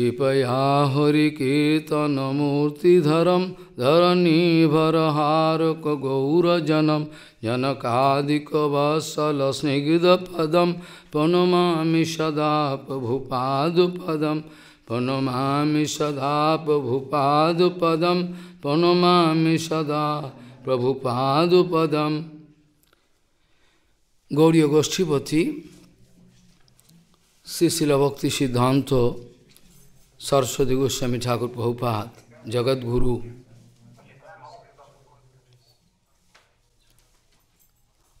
कृपया हरिकीर्तनमूर्तिधरं धरणीभरहारकगौरजनं जनकादिकवसलस्निग्धपदं प्रणमामि सदा प्रभुपादुपदं प्रणमामि सदा प्रभुपादुपदं प्रणमामि सदा प्रभुपादुपदम प्रभुपादुपदं गौर्यगोष्ठीपति श्री शिलभक्ति सिद्धांत Saraswati Goswami Thakur Prabhupada, Jagat Guru.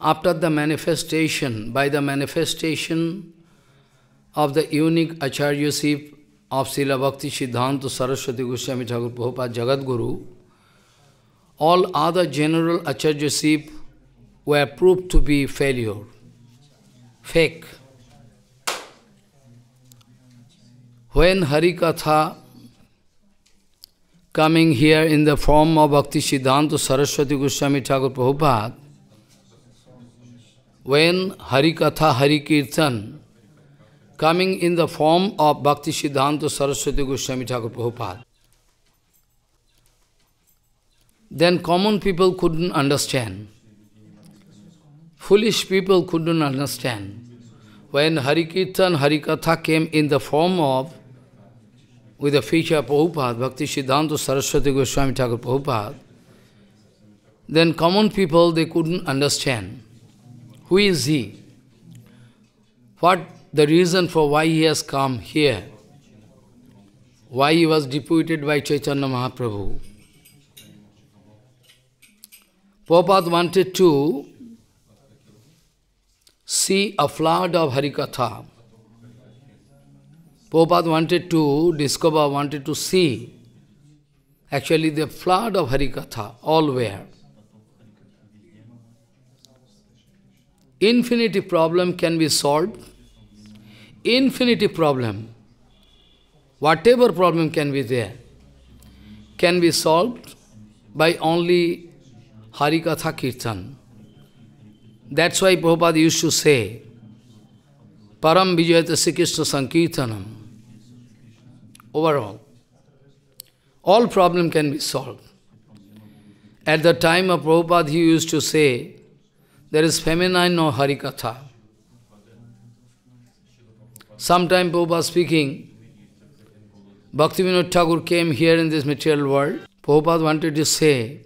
After the manifestation, by the manifestation of the unique Acharyaship of Srila Bhakti Siddhanta Saraswati Goswami Thakur Prabhupada, Jagat Guru, all other general Acharyaship were proved to be failure, fake. When Harikatha coming here in the form of Bhakti Siddhanta Saraswati Goswami Thakur Prabhupada, when Harikatha Harikirtan coming in the form of Bhakti Siddhanta Saraswati Goswami Thakur Prabhupada, then common people couldn't understand. Foolish people couldn't understand. When Harikirtan, Harikatha came in the form of, with the feature of Prabhupada, Bhakti Siddhanta Saraswati Goswami Thakur Prabhupada, then common people, they couldn't understand. Who is he? What the reason for why he has come here? Why he was deputed by Chaitanya Mahaprabhu? Prabhupada wanted to see a flood of Harikatha. Prabhupada wanted to discover, wanted to see actually the flood of Harikatha, all where. Infinity problem can be solved. Infinity problem, whatever problem can be there, can be solved by only Harikatha Kirtan. That's why Prabhupada used to say, Param Vijayate Sri Krishna Sankirtanam. Overall, all problem can be solved. At the time of Prabhupada, he used to say, there is feminine no Harikatha. Sometime Prabhupada speaking, Bhaktivinoda Thakur came here in this material world. Prabhupada wanted to say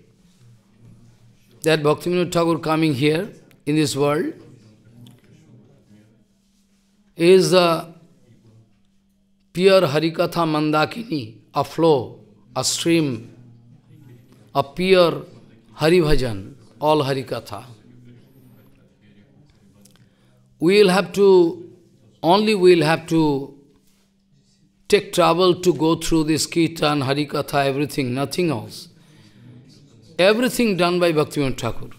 that Bhaktivinoda Thakur coming here in this world is the pure Harikatha Mandakini, a flow, a stream, a pure Haribhajan, all Harikatha. We will have to, only we will have to take trouble to go through this Kirtan, Harikatha, everything, nothing else. Everything done by Bhaktivinoda Thakur.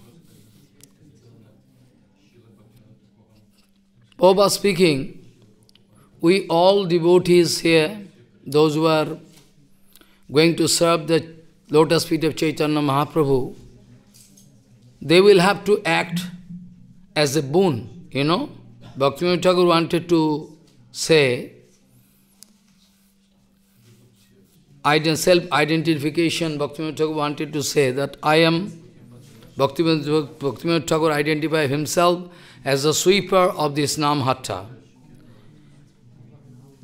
Prabhupada speaking, we all devotees here, those who are going to serve the lotus feet of Chaitanya Mahaprabhu, they will have to act as a boon, you know. Bhaktivinoda Thakur wanted to say, self-identification, Bhaktivinoda Thakur wanted to say that I am, Bhaktivinoda, Thakur identified himself as the sweeper of this Namhatta.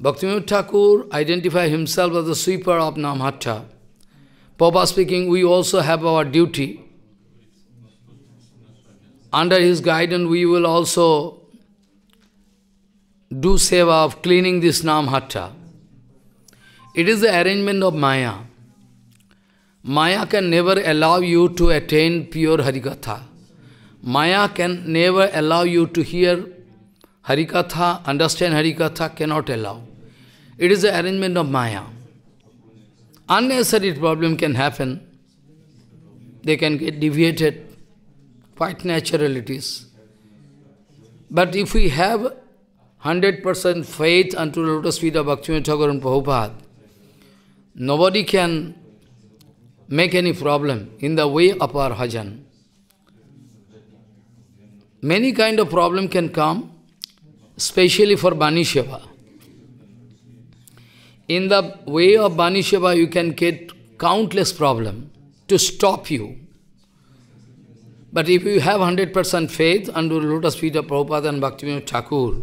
Bhaktivinoda Thakur identified himself as the sweeper of Namhatta. Papa speaking, we also have our duty. Under his guidance, we will also do seva of cleaning this Namhatta. It is the arrangement of Maya. Maya can never allow you to attain pure Harikatha. Maya can never allow you to hear Harikatha, understand Harikatha, cannot allow. It is the arrangement of Maya. Unnecessary problem can happen. They can get deviated. Quite natural it is. But if we have 100% faith unto the lotus feet of Bhaktivinoda Thakur and Prabhupada, nobody can make any problem in the way of our bhajan. Many kind of problem can come, especially for Bani Seva. In the way of Banisheva, you can get countless problems to stop you. But if you have 100% faith under lotus feet of Prabhupada and Bhaktivinoda Thakur,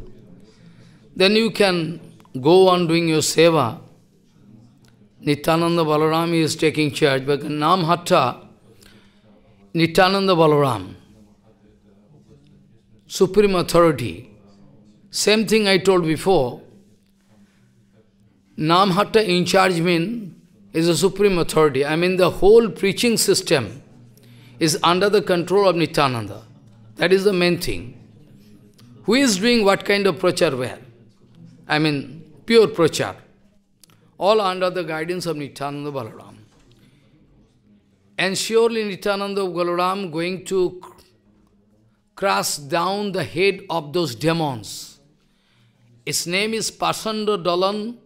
then you can go on doing your seva. Nityananda Balaram is taking charge, but Nam Hatta, Nityananda Balaram, supreme authority. Same thing I told before. Namhatta in charge mean is a supreme authority. I mean the whole preaching system is under the control of Nityananda. That is the main thing. Who is doing what kind of prachar where? I mean, pure prachar. All under the guidance of Nityananda Balaram. And surely Nityananda Balaram going to crush down the head of those demons. Its name is Pasanda Dalan,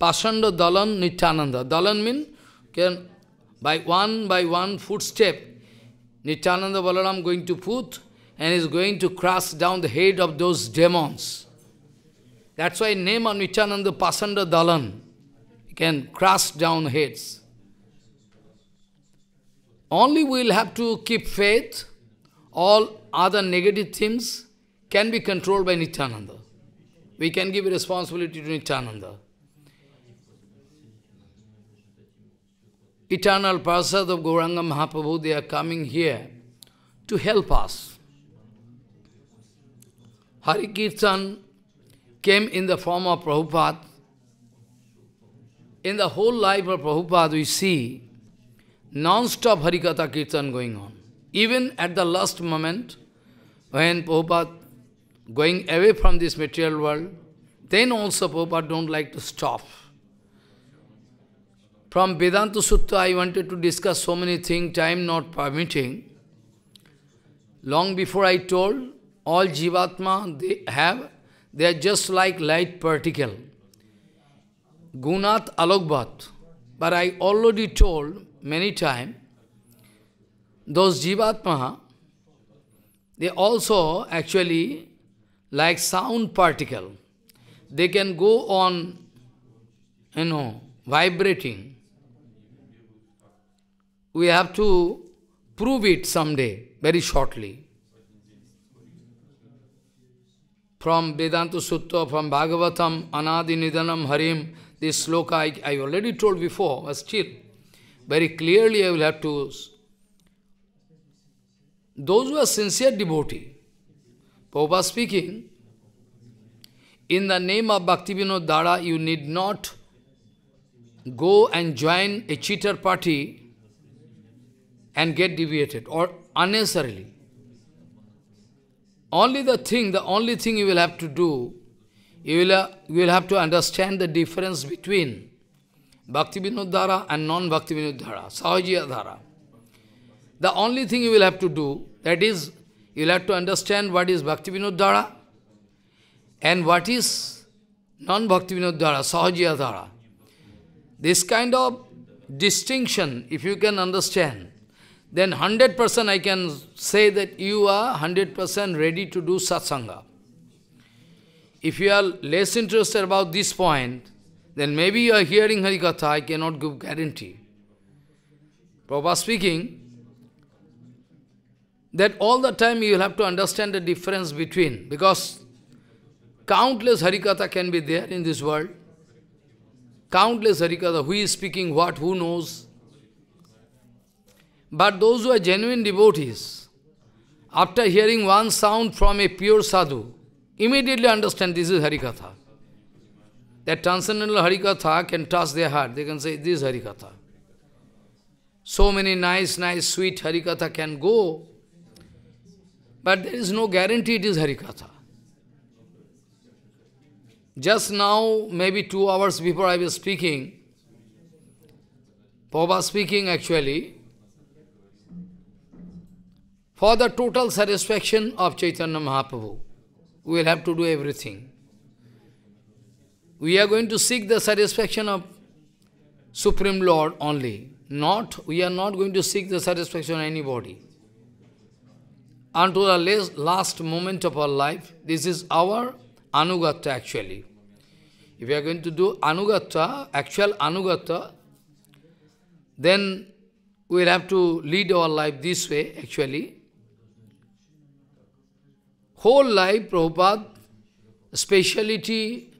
Pasanda Dalan Nityananda. Dalan means can by one by one footstep Nityananda Balaram going to put and is going to crush down the head of those demons. That's why name of Nityananda Pasanda Dalan. Can crush down heads. Only we will have to keep faith. All other negative things can be controlled by Nityananda. We can give responsibility to Nityananda. Eternal Prasad of Gauranga Mahaprabhu, they are coming here to help us. Hari Kirtan came in the form of Prabhupada. In the whole life of Prabhupada, we see non-stop Harikatha Kirtan going on. Even at the last moment, when Prabhupada going away from this material world, then also Prabhupada don't like to stop. From Vedanta Sutra, I wanted to discuss so many things, time not permitting. Long before I told, all Jivatma they have, they are just like light particle. Gunat Alokbat. But I already told many times, those Jivatma, they also actually like sound particle. They can go on, you know, vibrating we have to prove it someday, very shortly. From Vedanta Sutra, from Bhagavatam, Anadi Nidanam Harim, this sloka I, I already told before, but still, very clearly I will have to... Those who are sincere devotee, Prabhupada speaking, in the name of Bhaktivinoda Dhara, you need not go and join a cheater party and get deviated or unnecessarily. Only the thing, the only thing you will have to do, you will, uh, you will have to understand the difference between Bhakti Vinodhara and non-Bhakti Vinodhara, Sahajiya Dhara. The only thing you will have to do, that is, you will have to understand what is Bhakti Vinodhara and what is non-Bhakti Vinodhara, Sahajiya Dhara. This kind of distinction, if you can understand, then 100% I can say that you are 100% ready to do satsanga. If you are less interested about this point, then maybe you are hearing Harikatha, I cannot give guarantee. Prabhupada speaking, that all the time you will have to understand the difference between, because countless Harikatha can be there in this world. Countless Harikatha, who is speaking what, who knows. But those who are genuine devotees, after hearing one sound from a pure sadhu, immediately understand this is Harikatha. That transcendental Harikatha can touch their heart. They can say, this is Harikatha. So many nice, nice, sweet Harikatha can go, but there is no guarantee it is Harikatha. Just now, maybe two hours before I was speaking, Prabhupada speaking actually, for the total satisfaction of Chaitanya Mahaprabhu, we will have to do everything. We are going to seek the satisfaction of Supreme Lord only. Not, we are not going to seek the satisfaction of anybody. Until the last moment of our life, this is our anugata actually. If you are going to do Anugata, actual Anugata, then we will have to lead our life this way, actually. Whole life, Prabhupada, speciality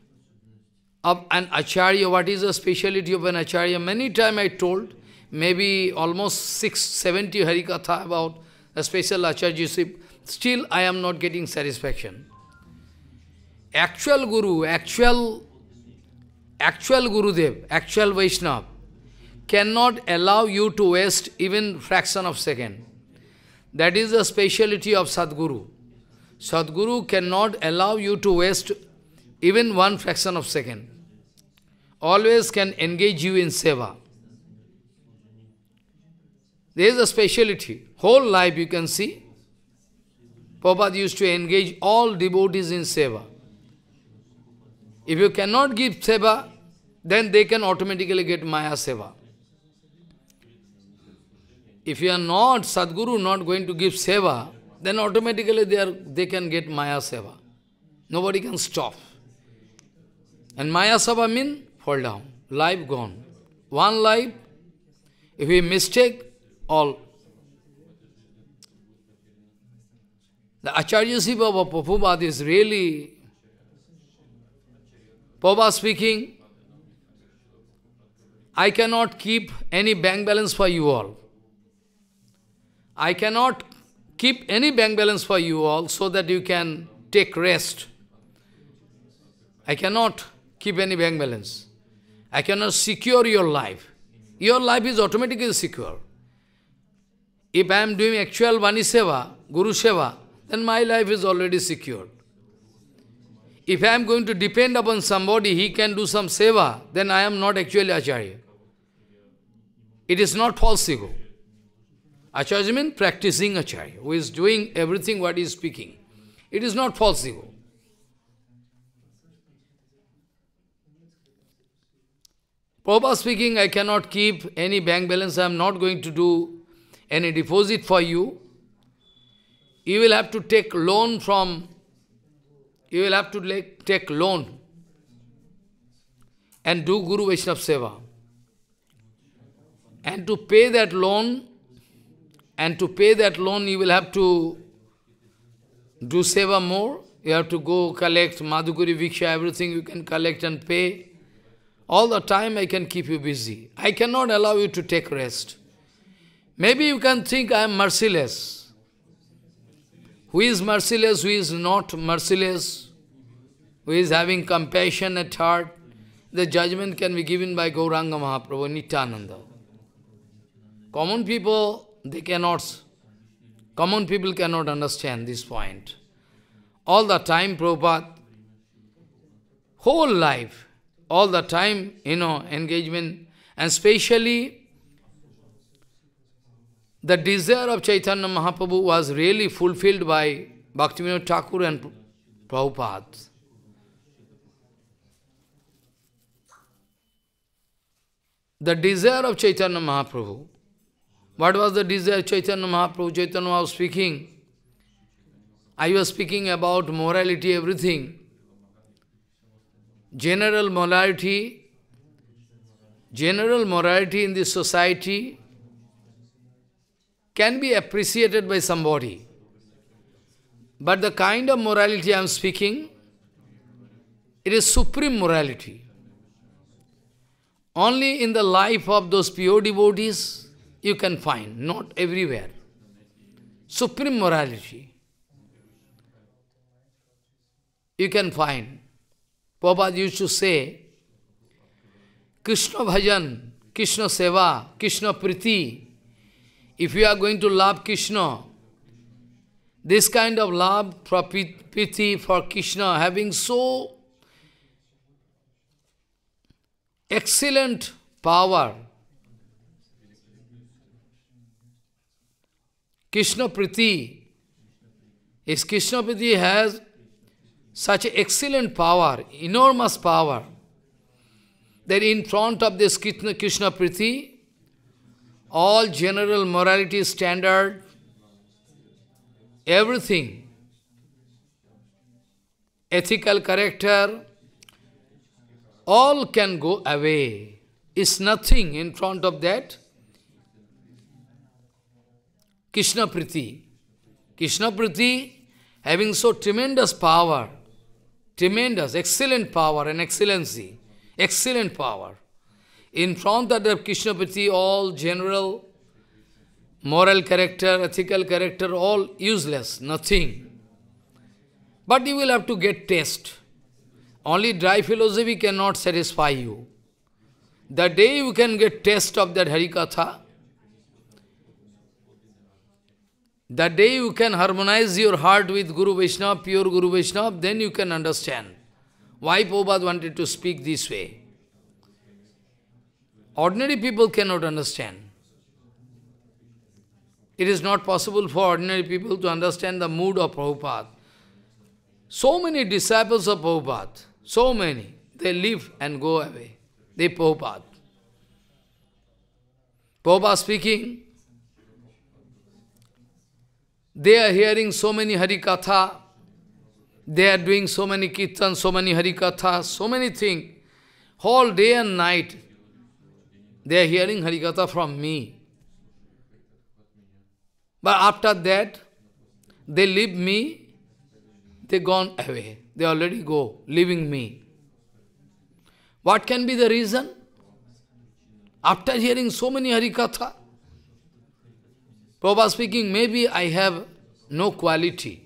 of an Acharya, what is the speciality of an Acharya? Many times I told, maybe almost 670 Harikatha about a special Acharyaship, still I am not getting satisfaction. Actual Guru, actual, actual Gurudev, actual Vaishnava, cannot allow you to waste even fraction of second. That is the speciality of Sadguru. Sadguru cannot allow you to waste even one fraction of second. Always can engage you in seva. There is a speciality. Whole life you can see. Prabhupada used to engage all devotees in seva. If you cannot give seva, then they can automatically get Maya seva. If you are not, Sadguru not going to give seva, then automatically they, are, they can get Maya seva. Nobody can stop. And Maya seva means fall down, life gone. One life, if we mistake, all. The Acharya Siva of Prabhupada is really, Prabhupada speaking, I cannot keep any bank balance for you all. I cannot keep any bank balance for you all so that you can take rest. I cannot keep any bank balance. I cannot secure your life. Your life is automatically secure. If I am doing actual Vani Seva, Guru Seva, then my life is already secured. If I am going to depend upon somebody, he can do some Seva, then I am not actually Acharya. It is not false ego. Acharya means practicing Acharya, who is doing everything what he is speaking. It is not ego. Prabhupada speaking, I cannot keep any bank balance, I am not going to do any deposit for you. You will have to take loan from, you will have to take loan and do Guru Vaishnava Seva. And to pay that loan, and to pay that loan, you will have to do seva more. You have to go collect Madhukuri Viksha, everything you can collect and pay. All the time I can keep you busy. I cannot allow you to take rest. Maybe you can think I am merciless. Who is merciless, who is not merciless, who is having compassion at heart, the judgment can be given by Gauranga Mahaprabhu, Nityananda. Common people they cannot, common people cannot understand this point. All the time, Prabhupada, whole life, all the time, you know, engagement, and especially the desire of Chaitanya Mahaprabhu was really fulfilled by Bhaktivinoda Thakur and Prabhupada. The desire of Chaitanya Mahaprabhu what was the desire Chaitanya Mahaprabhu, Chaitanya was speaking? I was speaking about morality, everything. General morality, general morality in this society can be appreciated by somebody. But the kind of morality I am speaking, it is supreme morality. Only in the life of those pure devotees, you can find, not everywhere. Supreme morality. You can find. Prabhupada used to say, Krishna bhajan, Krishna seva, Krishna priti. If you are going to love Krishna, this kind of love for for Krishna, having so excellent power, Krishna Priti, his Krishna Priti has such excellent power, enormous power, that in front of this Krishna, Krishna Priti, all general morality standard, everything, ethical character, all can go away. Is nothing in front of that. Krishna Priti. Krishna Priti having so tremendous power, tremendous, excellent power and excellency, excellent power. In front of the Krishna Priti, all general, moral character, ethical character, all useless, nothing. But you will have to get taste. Only dry philosophy cannot satisfy you. The day you can get taste of that Harikatha, the day you can harmonize your heart with Guru Vaishnava, pure Guru Vaishnava, then you can understand why Prabhupada wanted to speak this way. Ordinary people cannot understand. It is not possible for ordinary people to understand the mood of Prabhupada. So many disciples of Prabhupada, so many, they live and go away. They Prabhupada. Prabhupada speaking, they are hearing so many Harikatha, they are doing so many Kirtan, so many Harikatha, so many things. Whole day and night, they are hearing Harikatha from me. But after that, they leave me, they gone away. They already go, leaving me. What can be the reason? After hearing so many Harikatha, Prabhupada speaking, maybe I have no quality.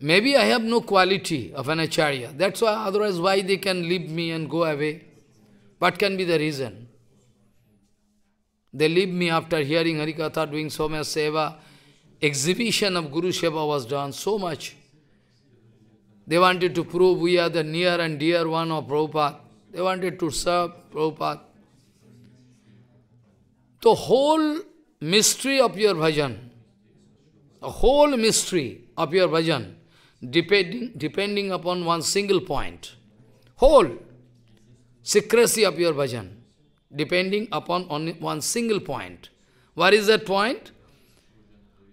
Maybe I have no quality of an acharya. That's why, otherwise why they can leave me and go away? What can be the reason? They leave me after hearing Harikatha, doing so much seva. Exhibition of Guru Seva was done so much. They wanted to prove we are the near and dear one of Prabhupada. They wanted to serve Prabhupada. The whole mystery of your bhajan, the whole mystery of your bhajan, depending, depending upon one single point. Whole secrecy of your bhajan, depending upon only one single point. What is that point?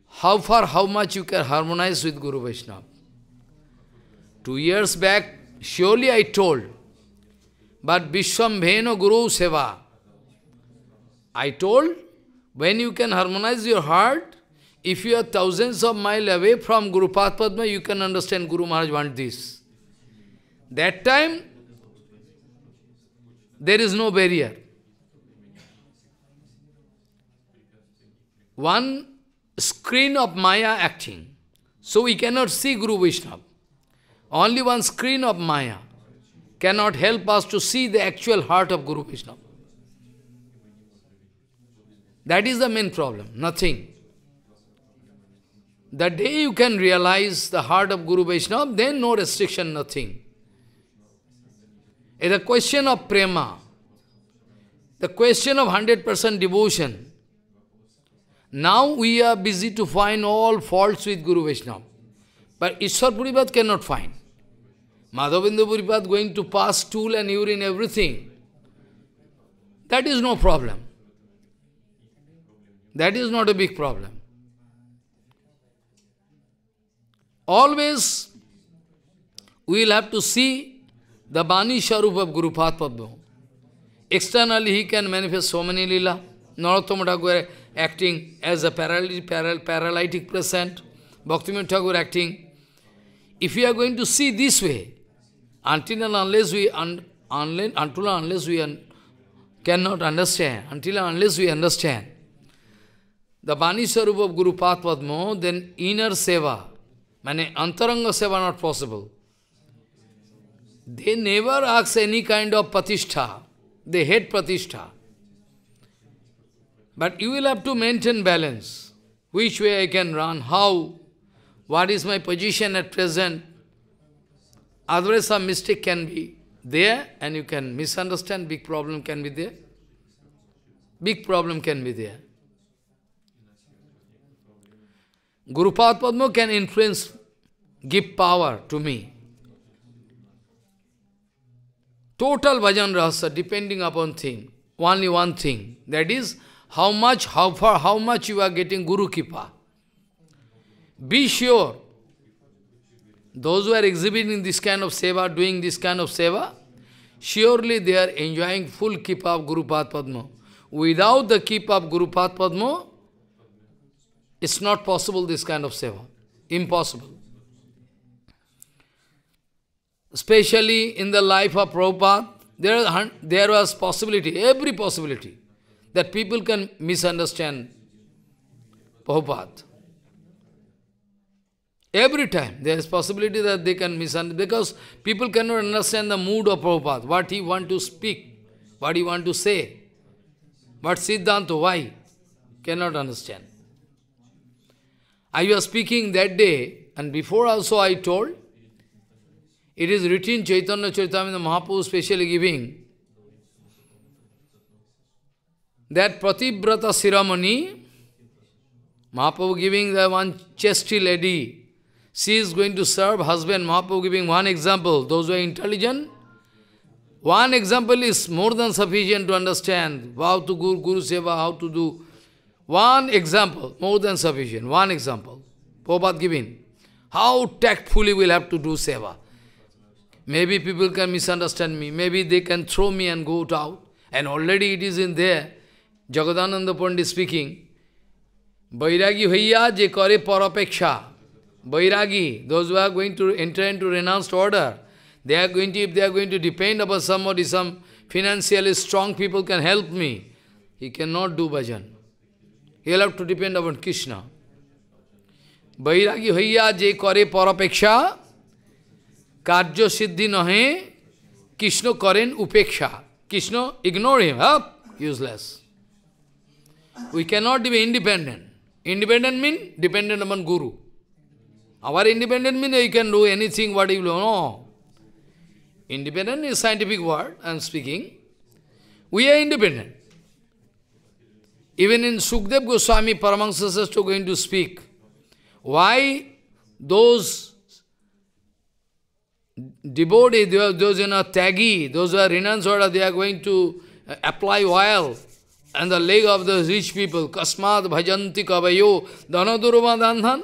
How far, how much you can harmonize with Guru Vaishnava. Two years back, surely I told, but Vishwam Bheno Guru Seva. I told, when you can harmonize your heart, if you are thousands of miles away from Guru Padma, you can understand Guru Maharaj want this. That time, there is no barrier. One screen of Maya acting. So we cannot see Guru Vaishnava. Only one screen of Maya cannot help us to see the actual heart of Guru Vaishnava. That is the main problem, nothing. The day you can realize the heart of Guru Vaishnava, then no restriction, nothing. It's a question of prema, the question of 100% devotion. Now we are busy to find all faults with Guru Vaishnava. But Ishwar Puripad cannot find. Madhavendra Puripad going to pass stool and urine, everything. That is no problem. That is not a big problem. Always we will have to see the Bani Sharup of Guru Padma. Externally he can manifest so many lila. Narottama Thakur acting as a paralytic, paral, paralytic present. Bhaktivinoda Thakur acting. If we are going to see this way, until and unless we, un, until unless we un, cannot understand, until unless we understand, the Bani Sarup of Guru Padma, then inner seva, mane antaranga seva not possible. They never ask any kind of pratishtha. They hate pratishtha. But you will have to maintain balance. Which way I can run, how, what is my position at present. Otherwise some mistake can be there and you can misunderstand, big problem can be there. Big problem can be there. Guru Padma can influence, give power to me. Total bhajan rasa depending upon thing, only one thing, that is how much, how far, how much you are getting Guru Kripa. Be sure, those who are exhibiting this kind of seva, doing this kind of seva, surely they are enjoying full keep of Guru Padma. Without the keep of Guru Padma, it's not possible this kind of seva. Impossible. Especially in the life of Prabhupada, there, there was possibility, every possibility, that people can misunderstand Prabhupada. Every time there is possibility that they can misunderstand, because people cannot understand the mood of Prabhupada, what he want to speak, what he want to say. But Siddhanta, why? Cannot understand. I was speaking that day, and before also I told, it is written Chaitanya Charitamrita Mahaprabhu specially giving that Pratibrata Siramani, Mahaprabhu giving the one chesty lady, she is going to serve husband, Mahaprabhu giving one example, those who are intelligent, one example is more than sufficient to understand how to Guru, Guru Seva, how to do. One example, more than sufficient, one example. Prabhupada giving. How tactfully we'll have to do Seva. Maybe people can misunderstand me. Maybe they can throw me and go out. And already it is in there. Jagadananda Pandit speaking. Vairagi hoiya je kare parapeksha. Vairagi, those who are going to enter into renounced order, they are going to, if they are going to depend upon somebody, some financially strong people can help me. He cannot do bhajan you'll have to depend upon Krishna. Vairagi hoiya je kare parapeksha, karjo siddhi nahe, Krishna karen upeksha. Krishna, ignore him, huh? useless. We cannot be independent. Independent means dependent upon Guru. Our independent means you can do anything what you know. No. Independent is scientific word I am speaking. We are independent. Even in Sukdev Goswami, Paramahansa is going to speak. Why those devotees, those you know, tagi, those who are renounced they are going to uh, apply oil and the leg of the rich people. Kasmad bhajanti kavayo dhanadurmadandhan.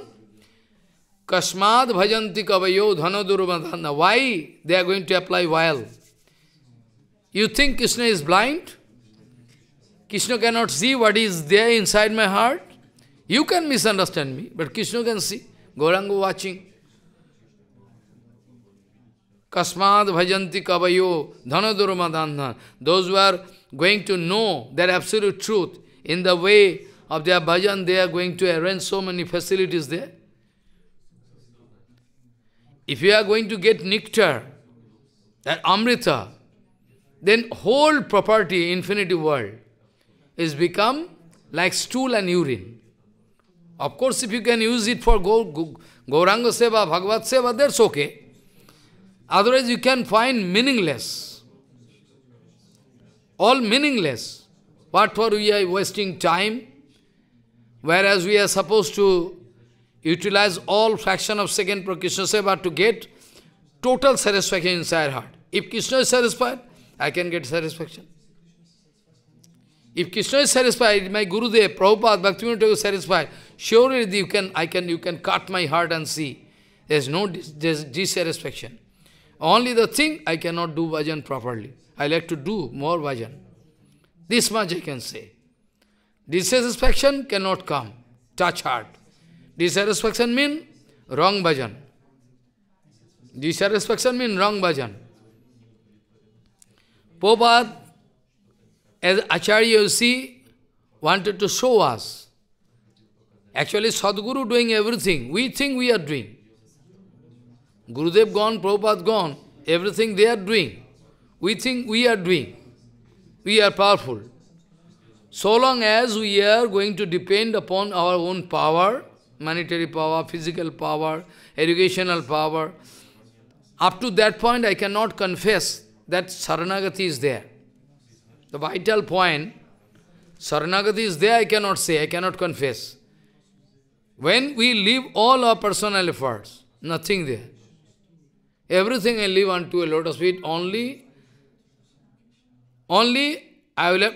Kasmad bhajanti kavayo dhanadurmadandhan. Why they are going to apply oil? You think Krishna is blind? Krishna cannot see what is there inside my heart? You can misunderstand me, but Krishna can see. Gauranga watching. Kasmad bhajanti kavayo dhanadurmadandhan. Those who are going to know that absolute truth in the way of their bhajan, they are going to arrange so many facilities there. If you are going to get nectar, that amrita, then whole property, infinity world, is become like stool and urine. Of course, if you can use it for Gauranga Seva, Bhagavad Seva, that's okay. Otherwise you can find meaningless. All meaningless. What for we are wasting time? Whereas we are supposed to utilize all fraction of second for Krishna Seva to get total satisfaction inside heart. If Krishna is satisfied, I can get satisfaction. If Krishna is satisfied, my Gurudev, Prabhupada, Bhaktivinoda is satisfied, surely you can, I can, you can cut my heart and see. There is no dis dissatisfaction. Only the thing, I cannot do bhajan properly. I like to do more bhajan. This much I can say. Dissatisfaction cannot come. Touch heart. Dissatisfaction means wrong bhajan. Dissatisfaction means wrong bhajan. Prabhupada, as Acharya, you see, wanted to show us. Actually, Sadguru doing everything. We think we are doing. Gurudev gone, Prabhupada gone, everything they are doing. We think we are doing. We are powerful. So long as we are going to depend upon our own power, monetary power, physical power, educational power, up to that point I cannot confess that Saranagati is there. The vital point, Saranagati is there, I cannot say, I cannot confess. When we leave all our personal efforts, nothing there. Everything I leave unto a lotus feet, only, only I will have,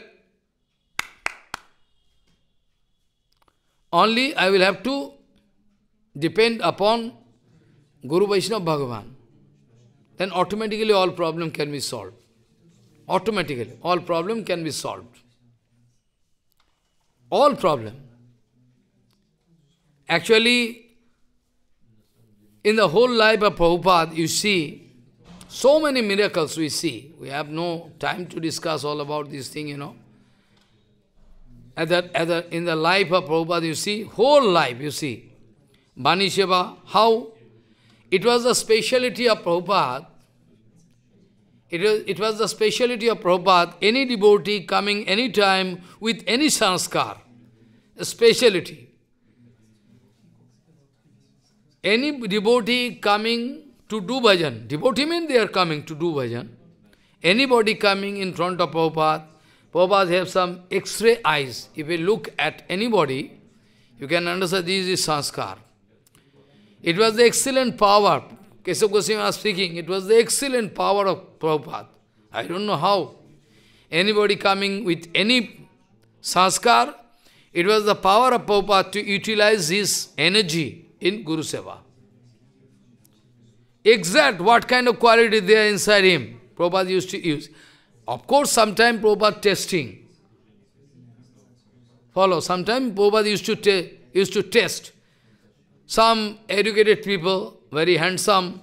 only I will have to depend upon Guru Vaishnava Bhagavan, then automatically all problem can be solved. Automatically, all problem can be solved. All problem. Actually, in the whole life of Prabhupada, you see, so many miracles we see. We have no time to discuss all about this thing, you know. At the, at the, in the life of Prabhupada, you see, whole life, you see. Bani how it was the speciality of Prabhupada. It was, the speciality of Prabhupada, any devotee coming anytime with any sanskar, a speciality. Any devotee coming to do bhajan, devotee means they are coming to do bhajan. Anybody coming in front of Prabhupada, Prabhupada have some x-ray eyes. If you look at anybody, you can understand this is sanskar. It was the excellent power. Keshav Goswami was speaking. It was the excellent power of Prabhupada. I don't know how. Anybody coming with any sanskar, it was the power of Prabhupada to utilize his energy in Guru Seva. Exact what kind of quality there inside him, Prabhupada used to use. Of course, sometimes Prabhupada testing. Follow, sometimes Prabhupada used to, used to test. Some educated people, very handsome,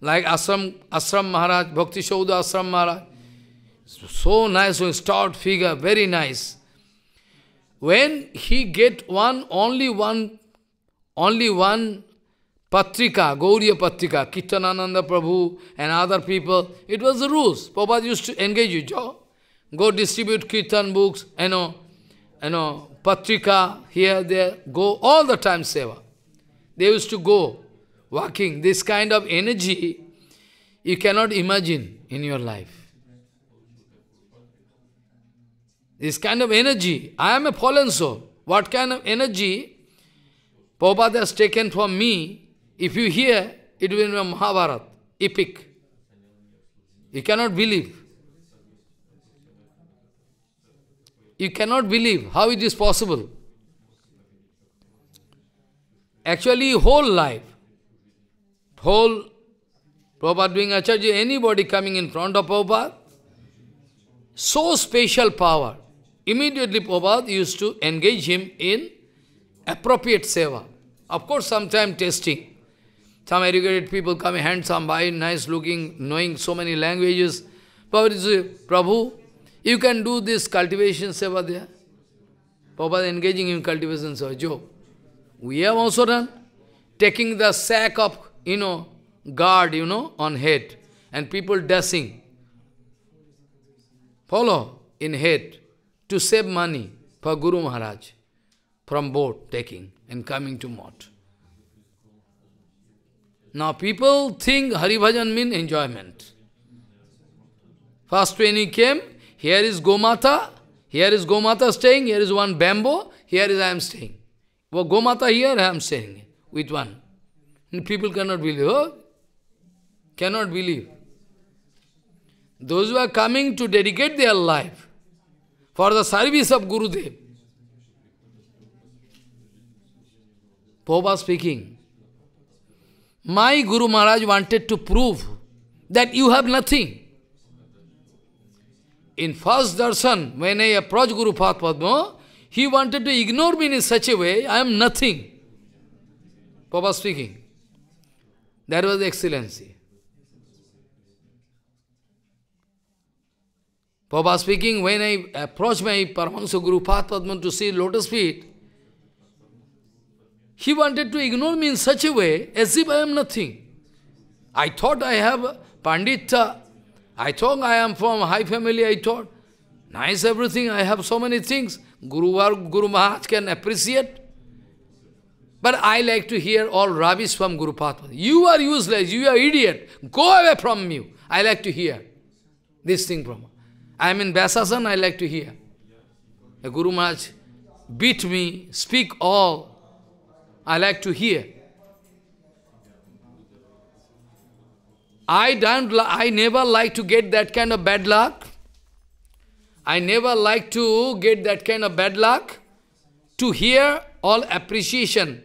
like Asram, Asram Maharaj, Bhakti Shauda Asram Maharaj. So nice, so stout figure, very nice. When he get one, only one, only one Patrika, Gaudiya Patrika, Kirtanananda Prabhu and other people, it was the rules. Prabhupada used to engage you, Joe. Go distribute Kirtan books, you know, you know, Patrika, here, there, go all the time seva. They used to go walking. This kind of energy you cannot imagine in your life. This kind of energy, I am a fallen soul. What kind of energy Prabhupada has taken from me, if you hear, it will be Mahabharata, epic. You cannot believe. You cannot believe how it is possible. Actually, whole life, whole Prabhupada doing Acharya, anybody coming in front of Prabhupada, so special power. Immediately Prabhupada used to engage him in appropriate seva. Of course, sometime testing. Some educated people coming handsome, by, nice looking, knowing so many languages. Prabhu, you can do this cultivation seva there. Prabhupada engaging in cultivation seva. Joe, we have also done. Taking the sack of, you know, guard, you know, on head. And people dashing. Follow, in head to save money for Guru Maharaj from boat taking and coming to Mott. Now people think Hari Bhajan means enjoyment. First when he came, here is Gomata, here is Gomata staying, here is one bamboo, here is I am staying. Well, Gomata here, I am staying with one. People cannot believe, oh, cannot believe. Those who are coming to dedicate their life for the service of Guru Gurudev. Prabhupada speaking, my Guru Maharaj wanted to prove that you have nothing. In first darshan, when I approached Guru Padma, he wanted to ignore me in such a way, I am nothing. Prabhupada speaking. That was excellency. Prabhupada speaking, when I approached my Paramahansa Guru Padma to see lotus feet, he wanted to ignore me in such a way as if I am nothing. I thought I have Pandita. I thought I am from high family, I thought. Nice everything, I have so many things. Guru Guru Maharaj can appreciate. But I like to hear all rubbish from Guru Padma. You are useless, you are idiot. Go away from me. I like to hear this thing from I am in Vyasasan, I like to hear. The Guru Maharaj beat me, speak all. I like to hear. I don't, I never like to get that kind of bad luck. I never like to get that kind of bad luck to hear all appreciation.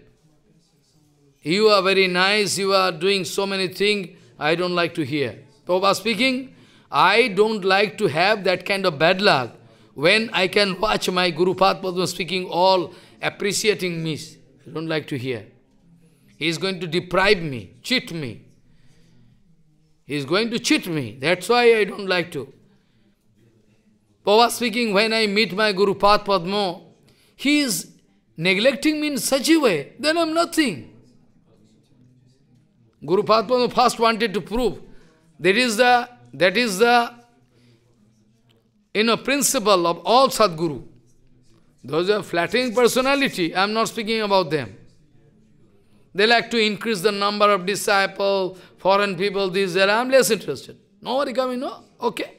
You are very nice, you are doing so many things, I don't like to hear. Prabhupada speaking, I don't like to have that kind of bad luck when I can watch my Guru Padma speaking all appreciating me. I don't like to hear. He is going to deprive me, cheat me. He is going to cheat me. That's why I don't like to. Pava speaking, when I meet my Guru Padma, he is neglecting me in such a way, then I am nothing. Guru Padma first wanted to prove that is the that is the you know, principle of all Sadguru. Those are flattering personality, I am not speaking about them. They like to increase the number of disciples, foreign people, this, that. I am less interested. Nobody coming, no? Okay.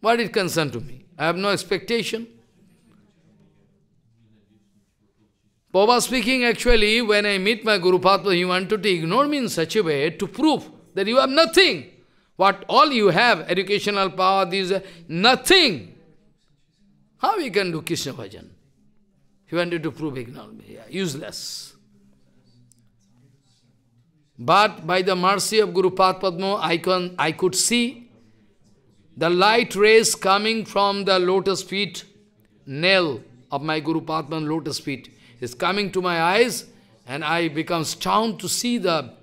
What is concern to me? I have no expectation. Baba speaking, actually, when I meet my Guru Padma, he wanted to ignore me in such a way to prove that you have nothing. What all you have, educational power, these, nothing. How we can do Krishna bhajan? He wanted to prove ignorance, yeah, useless. But by the mercy of Guru Padma, I, can, I could see the light rays coming from the lotus feet, nail of my Guru Padma lotus feet is coming to my eyes and I become stunned to see the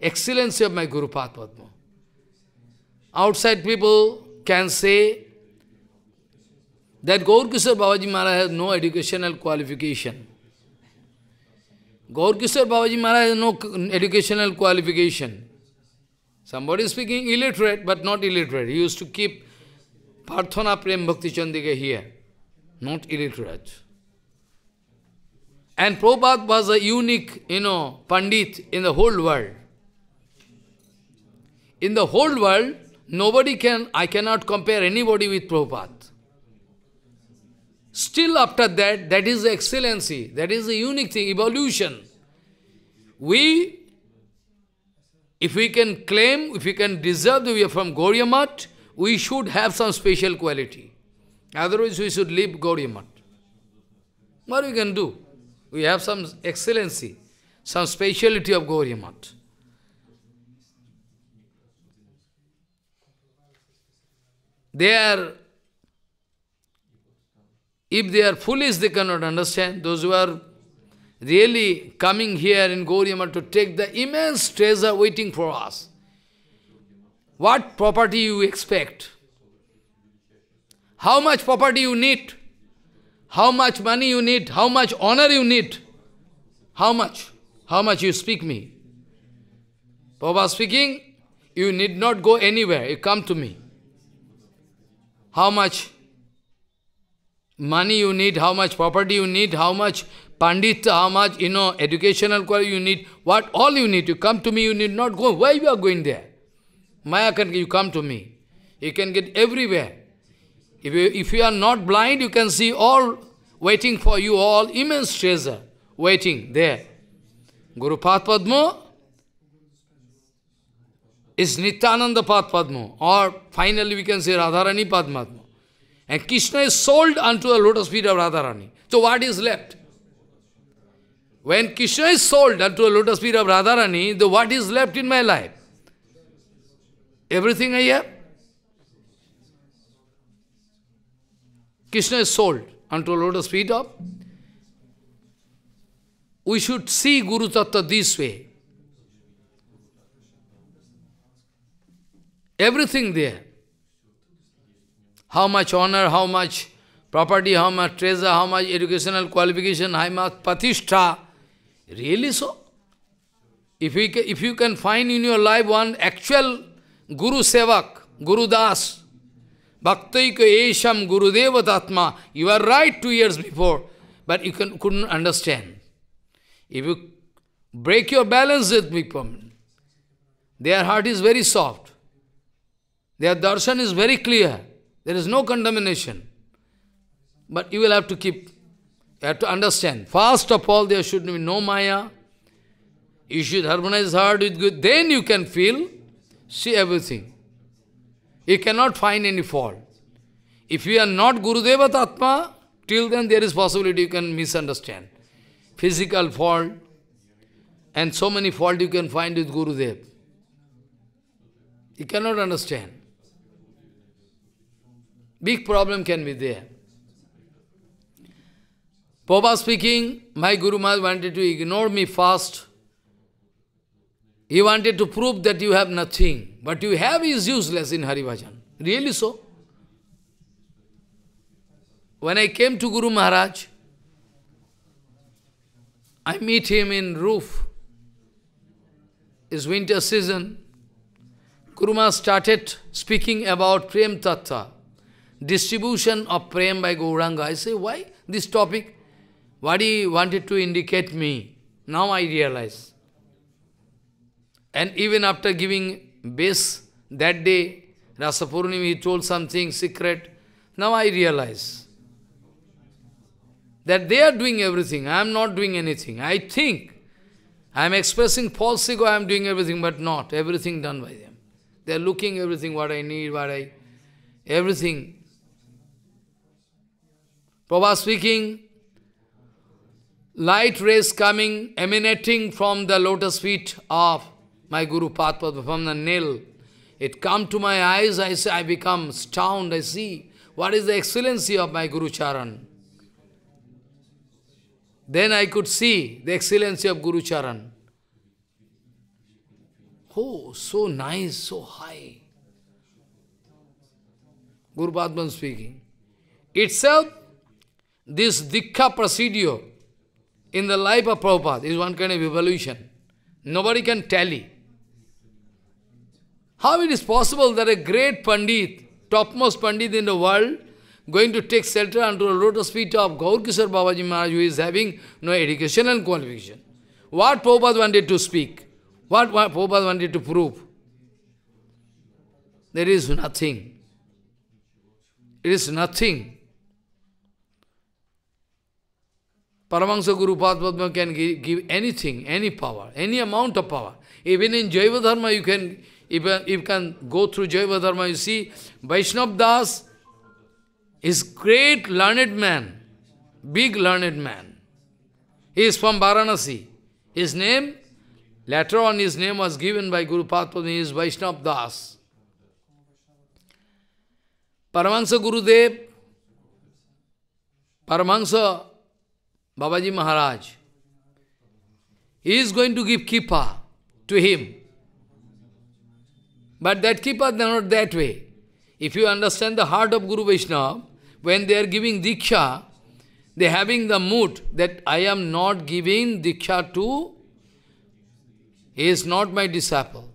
excellency of my Guru Padma. Outside people can say that Gaur Kishore Babaji Maharaj has no educational qualification. Gaur Kishore Babaji Maharaj has no educational qualification. Somebody speaking illiterate, but not illiterate. He used to keep Prarthana Prem Bhakti Chandrika here, not illiterate. And Prabhupada was a unique, you know, Pandit in the whole world. In the whole world, nobody can, I cannot compare anybody with Prabhupada. Still after that, that is the excellency, that is the unique thing, evolution. We, if we can claim, if we can deserve that we are from Gaudiya we should have some special quality. Otherwise we should leave Gaudiya What we can do? We have some excellency, some speciality of Gaudiya They are if they are foolish, they cannot understand. Those who are really coming here in Gaudiya to take the immense treasure waiting for us. What property you expect? How much property you need? How much money you need? How much honor you need? How much? How much you speak me? Baba speaking, you need not go anywhere, you come to me. How much money you need, how much property you need, how much pandit, how much, you know, educational quality you need, what all you need. You come to me, you need not go. Why you are going there? Maya can, you come to me. You can get everywhere. If you, if you are not blind, you can see all waiting for you, all immense treasure waiting there. Guru Padma is Nityananda Padma, or finally we can say Radharani Padma. And Krishna is sold unto the lotus feet of Radharani. So what is left? When Krishna is sold unto the lotus feet of Radharani, the what is left in my life? Everything I have. Krishna is sold unto lotus feet of. We should see Guru Tattva this way. Everything there how much honor, how much property, how much treasure, how much educational qualification, how much pratishtha. Really so? If, we if you can find in your life one actual Guru Sevak, Guru Das, Bhaktaika Esham Gurudeva Tatma, you are right two years before, but you can, couldn't understand. If you break your balance with people, their heart is very soft. Their darshan is very clear. There is no condemnation. But you will have to keep, you have to understand. First of all, there should be no Maya. You should harmonize heart with good. Then you can feel, see everything. You cannot find any fault. If you are not Gurudeva Tatma, till then there is possibility you can misunderstand. Physical fault, and so many fault you can find with Gurudev. You cannot understand. Big problem can be there. Baba speaking, my Guru Maharaj wanted to ignore me first. He wanted to prove that you have nothing. But you have is useless in Haribhajan. Really so? When I came to Guru Maharaj, I meet him in roof. It's winter season. Maharaj started speaking about Prem Tattva, distribution of Prem by Gauranga. I say, why this topic? What he wanted to indicate me, now I realize. And even after giving base that day, Rasapurnim, he told something secret. Now I realize that they are doing everything. I am not doing anything. I think I am expressing false ego, I am doing everything, but not. Everything done by them. They are looking everything, what I need, what I... Everything. Prabhupada speaking, light rays coming, emanating from the lotus feet of my Guru Padma, from the nail. It come to my eyes, I say, I become stunned, I see what is the excellency of my Guru Charan. Then I could see the excellency of Guru Charan. Oh, so nice, so high. Guru Padman speaking. Itself, this Diksha procedure, in the life of Prabhupada is one kind of evolution. Nobody can tally. How it is possible that a great Pandit, topmost Pandit in the world, going to take shelter under the lotus feet of Gaur Kishore Babaji Maharaj, who is having no education and qualification. What Prabhupada wanted to speak? What, Prabhupada wanted to prove? There is nothing. It is nothing. Paramahansa Guru Padma can give, give, anything, any power, any amount of power. Even in Jaiva Dharma, you can, even, uh, you can go through Jaiva Dharma, you see, Vaishnav Das is great learned man, big learned man. He is from Varanasi. His name, later on his name was given by Guru Padma, he is Vaishnav Das. Paramahansa Gurudev, Paramahansa Babaji Maharaj, he is going to give kripa to him. But that kripa, not that way. If you understand the heart of Guru Vaishnava, when they are giving diksha, they are having the mood that I am not giving diksha to, he is not my disciple,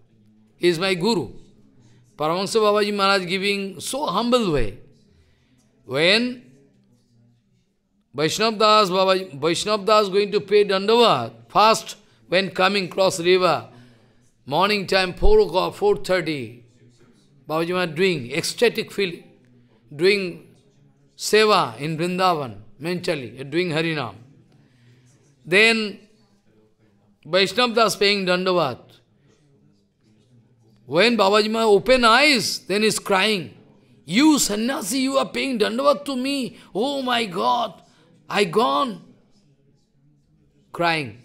he is my guru. Paramahansa Babaji Maharaj giving so humble way. When Vaishnav Das, Vaishnav going to pay Dandavat fast when coming cross river. Morning time, 4 o'clock, 4.30. Babaji Maharaj doing ecstatic feeling, doing seva in Vrindavan, mentally, doing Harinam. Then Vaishnav Das paying Dandavat. When Babaji Maharaj open eyes, then he's crying. You, sannyasi, you are paying Dandavat to me. Oh my God. I gone. Crying.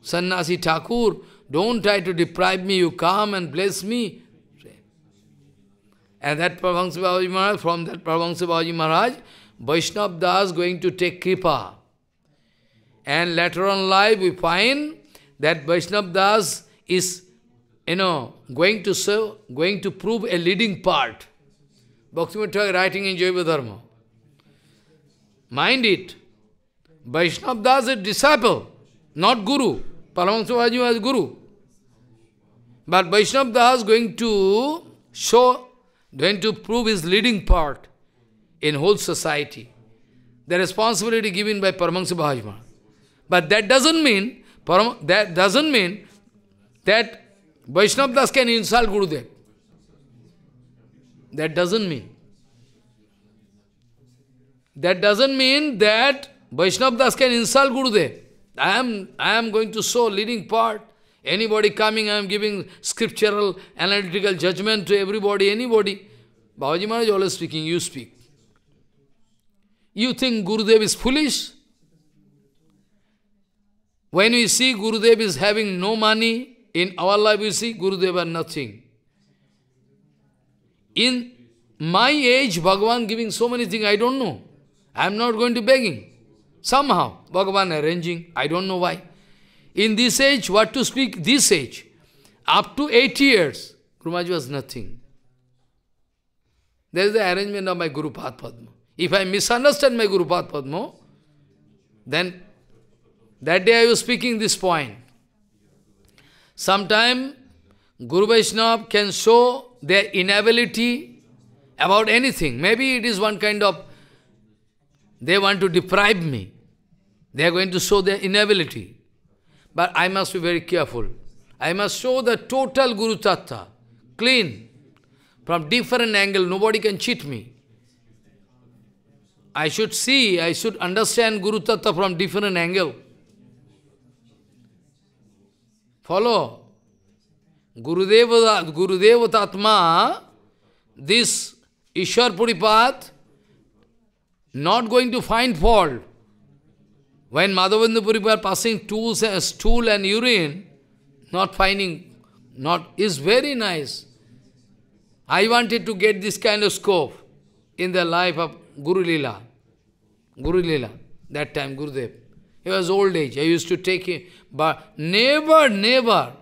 Sannyasi Thakur, don't try to deprive me, you come and bless me. And that Paramahansa Babaji Maharaj, from that Paramahansa Babaji Maharaj, Vaishnav Das going to take kripa. And later on life we find that Vaishnav Das is, you know, going to serve, going to prove a leading part. Bhaktivinoda writing in Jaiva Dharma. Mind it. Vaishnav Das is a disciple, not Guru. Paramahansa was Guru. But Vaishnav Das is going to show, going to prove his leading part in whole society. The responsibility given by Paramahansa Bhajma. But that doesn't mean, that doesn't mean that Vaishnav Das can insult Gurudev. That doesn't mean. That doesn't mean that Vaishnav Das can insult Gurudev. I am, I am going to show leading part. Anybody coming, I am giving scriptural, analytical judgment to everybody, anybody. Babaji Maharaj always speaking, you speak. You think Gurudev is foolish? When we see Gurudev is having no money, in our life we see Gurudev are nothing. In my age, Bhagavan giving so many things, I don't know. I am not going to begging. Somehow, Bhagavan arranging, I don't know why. In this age, what to speak, this age, up to eight years, Gurumaji was nothing. There is the arrangement of my Guru Padma. If I misunderstand my Guru Padma, then that day I was speaking this point. Sometime Guru Vaishnava can show their inability about anything. Maybe it is one kind of, they want to deprive me. They are going to show their inability. But I must be very careful. I must show the total Guru Tattva, clean, from different angle. Nobody can cheat me. I should see, I should understand Guru Tattva from different angle. Follow. Gurudeva, Gurudeva Tatma, this Ishwar Puripad, not going to find fault. When Madhavendra Puripad passing tools, uh, stool and urine, not finding, not, is very nice. I wanted to get this kind of scope in the life of Guru Lila. Guru Lila, that time Gurudev. He was old age. I used to take him, but never, never,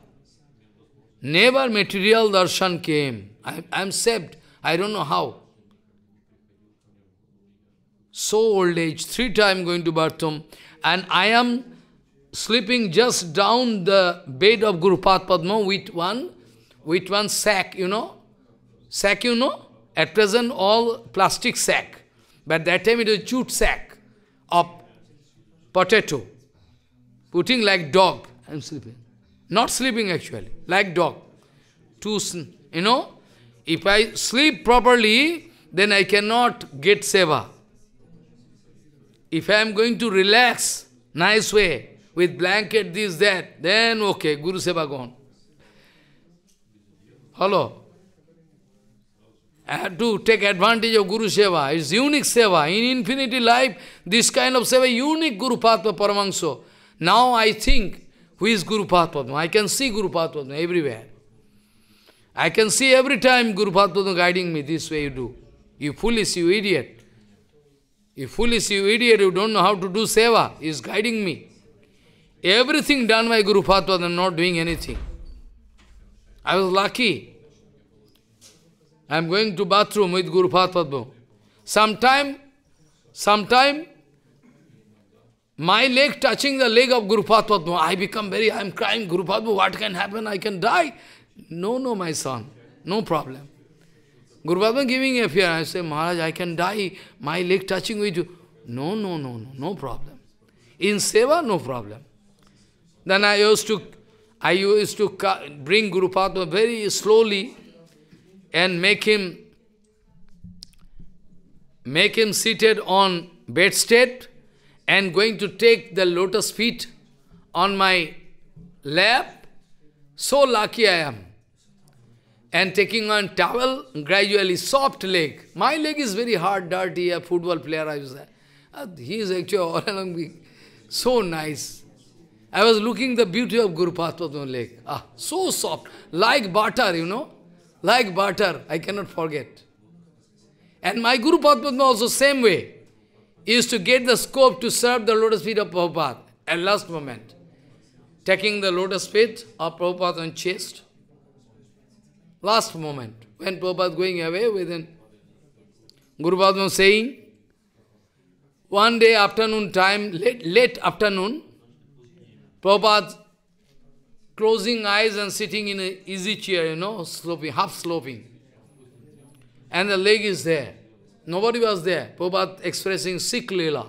never material darshan came. I am saved. I don't know how. So old age, three times going to bathroom, and I am sleeping just down the bed of Guru Padma with one, with one sack, you know. Sack, you know. At present, all plastic sack. But that time it was jute sack of potato. Putting like dog. I'm sleeping. Not sleeping actually, like dog. Two, you know, if I sleep properly, then I cannot get seva. If I am going to relax, nice way, with blanket, this, that, then okay, Guru Seva gone. Hello? I have to take advantage of Guru Seva. It's unique Seva. In infinity life, this kind of Seva, unique Guru Padma Paramahansa. Now I think, who is Guru Padma? I can see Guru Padma everywhere. I can see every time Guru Padma guiding me, this way you do. You foolish, you idiot. You foolish, you idiot, you don't know how to do Seva. He is guiding me. Everything done by Guru Padma, not doing anything. I was lucky. I am going to bathroom with Guru Padma. Sometime, sometime, my leg touching the leg of Guru Padma, I become very, I am crying, Guru Padma, what can happen? I can die. No, no, my son, no problem. Guru Padma giving a fear. I say, Maharaj, I can die, my leg touching with you. No, no, no, no, no problem. In Seva, no problem. Then I used to, I used to bring Guru Padma very slowly and make him make him seated on bedstead and going to take the lotus feet on my lap. So lucky I am. And taking on towel, gradually soft leg. My leg is very hard, dirty, a football player I was there. Uh, he is actually all along. So nice. I was looking the beauty of Guru Padma leg. Ah, so soft, like butter, you know like butter, I cannot forget. And my Guru Padma also same way. He used to get the scope to serve the lotus feet of Prabhupada at last moment. Taking the lotus feet of Prabhupada on chest. Last moment, when Prabhupada going away, within Guru Padma saying, one day afternoon time, late, late afternoon, Prabhupada closing eyes and sitting in an easy chair, you know, sloping, half sloping. And the leg is there. Nobody was there. Prabhupada expressing Sikh Leela.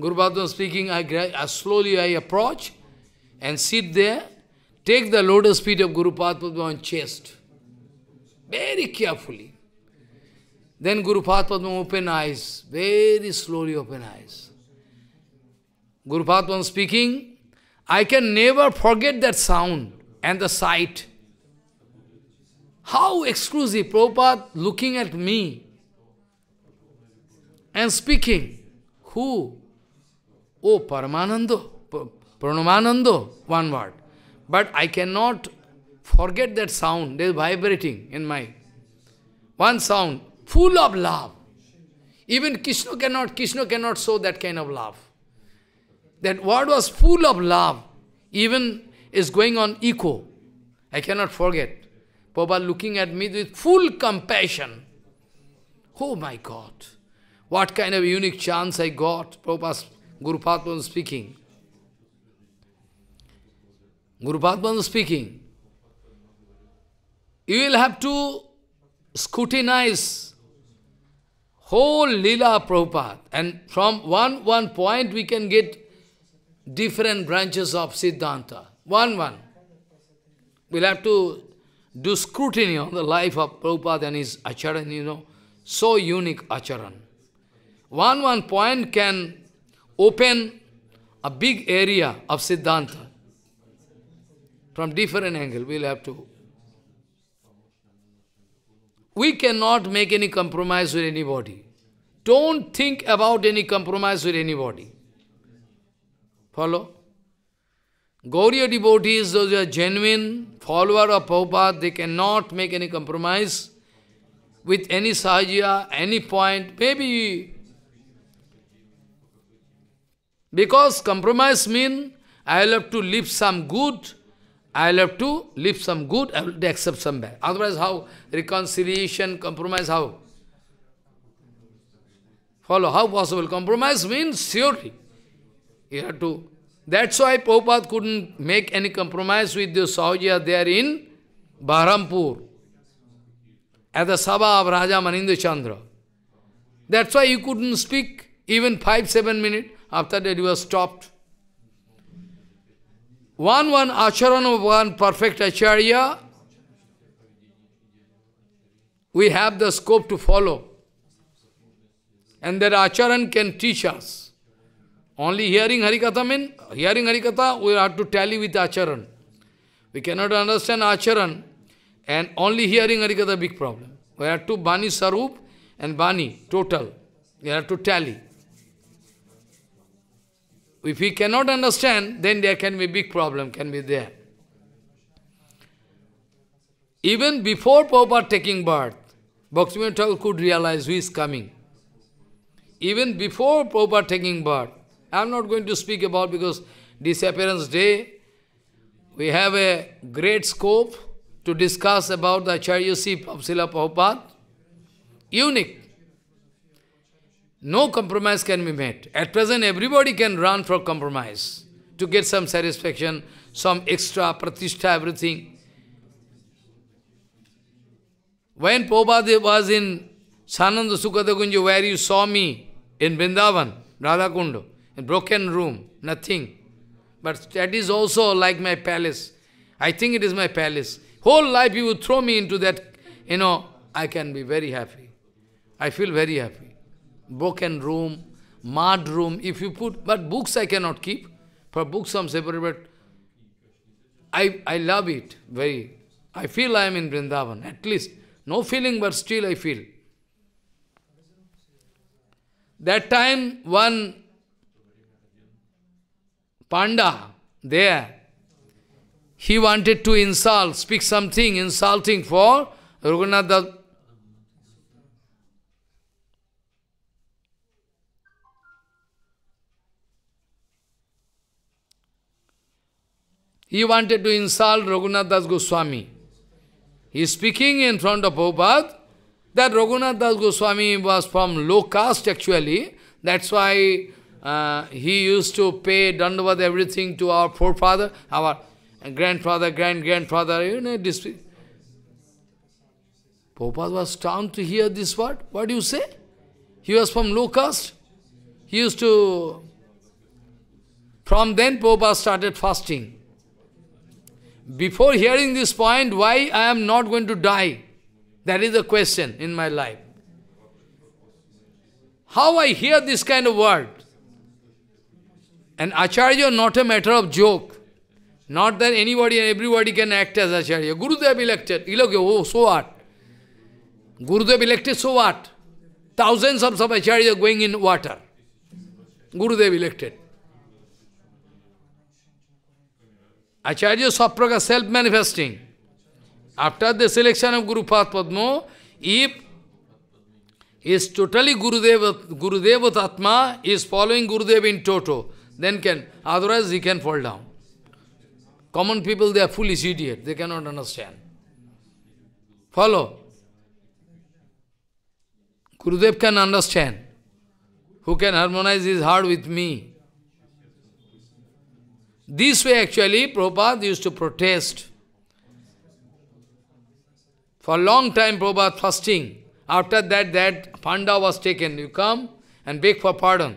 Guru was speaking, I, I, slowly I approach and sit there, take the lotus feet of Guru Padma on chest. Very carefully. Then Guru Padma open eyes, very slowly open eyes. Guru Padma speaking, I can never forget that sound and the sight. How exclusive, Prabhupada looking at me and speaking. Who? Oh, Paramananda. Pranamanando, one word. But I cannot forget that sound, there is vibrating in my one sound, full of love. Even Krishna cannot, Krishna cannot show that kind of love. That word was full of love, even is going on echo. I cannot forget. Prabhupada looking at me with full compassion. Oh my God, what kind of unique chance I got. Prabhupada, Guru Padma speaking. Guru Padma was speaking. You will have to scrutinize whole Lila Prabhupada. And from one, one point we can get different branches of Siddhanta. One, one. We'll have to do scrutiny on the life of Prabhupada and his acharan, you know, so unique acharan. One, one point can open a big area of Siddhanta. From different angle, we'll have to we cannot make any compromise with anybody. Don't think about any compromise with anybody. Follow? Gaudiya devotees, those who are genuine follower of Prabhupada, they cannot make any compromise with any sahaja, any point. Maybe because compromise means I will have to leave some good I'll have to leave some good, I will accept some bad. Otherwise, how? Reconciliation, compromise, how? Follow, how possible? Compromise means surely. You have to. That's why Prabhupada couldn't make any compromise with the Sahaja there in Bahrampur, at the Sabha of Raja Manindra Chandra. That's why he couldn't speak even five, seven minutes. After that, he was stopped. One, one acharan of one perfect acharya, we have the scope to follow. And that acharan can teach us. Only hearing Harikatha means, hearing Harikatha, we have to tally with acharan. We cannot understand acharan and only hearing Harikatha, big problem. We have to Bani Sarup and Bani, total. We have to tally. If we cannot understand, then there can be big problem, can be there. Even before Prabhupada taking birth, Bhaktivinoda Thakur could realize who is coming. Even before Prabhupada taking birth, I am not going to speak about because disappearance day, we have a great scope to discuss about the Acharyaship of Srila Prabhupada. Unique. No compromise can be made. At present, everybody can run for compromise to get some satisfaction, some extra, pratishtha, everything. When Prabhupada was in Sananda Sukadagunja, where you saw me in Vrindavan, Radhakundo, in broken room, nothing. But that is also like my palace. I think it is my palace. Whole life you would throw me into that, you know, I can be very happy. I feel very happy broken room, mud room, if you put, but books I cannot keep. For books I'm separate, but I, I love it very. I feel I am in Vrindavan, at least. No feeling, but still I feel. That time, one panda there, he wanted to insult, speak something insulting for Raghunath He wanted to insult Raghunath Das Goswami. He is speaking in front of Prabhupada that Raghunath Das Goswami was from low caste actually. That's why uh, he used to pay dandavad everything to our forefather, our grandfather, grand-grandfather, you know, this. Prabhupada was stunned to hear this word. What do you say? He was from low caste. He used to... From then Prabhupada started fasting. Before hearing this point, why I am not going to die? That is the question in my life. How I hear this kind of word? And Acharya not a matter of joke. Not that anybody and everybody can act as Acharya. Gurudev elected. Oh, so what? Gurudev elected, so what? Thousands of Acharya going in water. Gurudev elected. Acharya Sapraka self-manifesting. After the selection of Guru Padma, if is totally Gurudev, Gurudev Atma is following Gurudev in toto, then can, otherwise he can fall down. Common people, they are foolish idiot, they cannot understand. Follow. Gurudev can understand. Who can harmonize his heart with me? This way actually Prabhupada used to protest. For a long time Prabhupada fasting. After that, that panda was taken. You come and beg for pardon.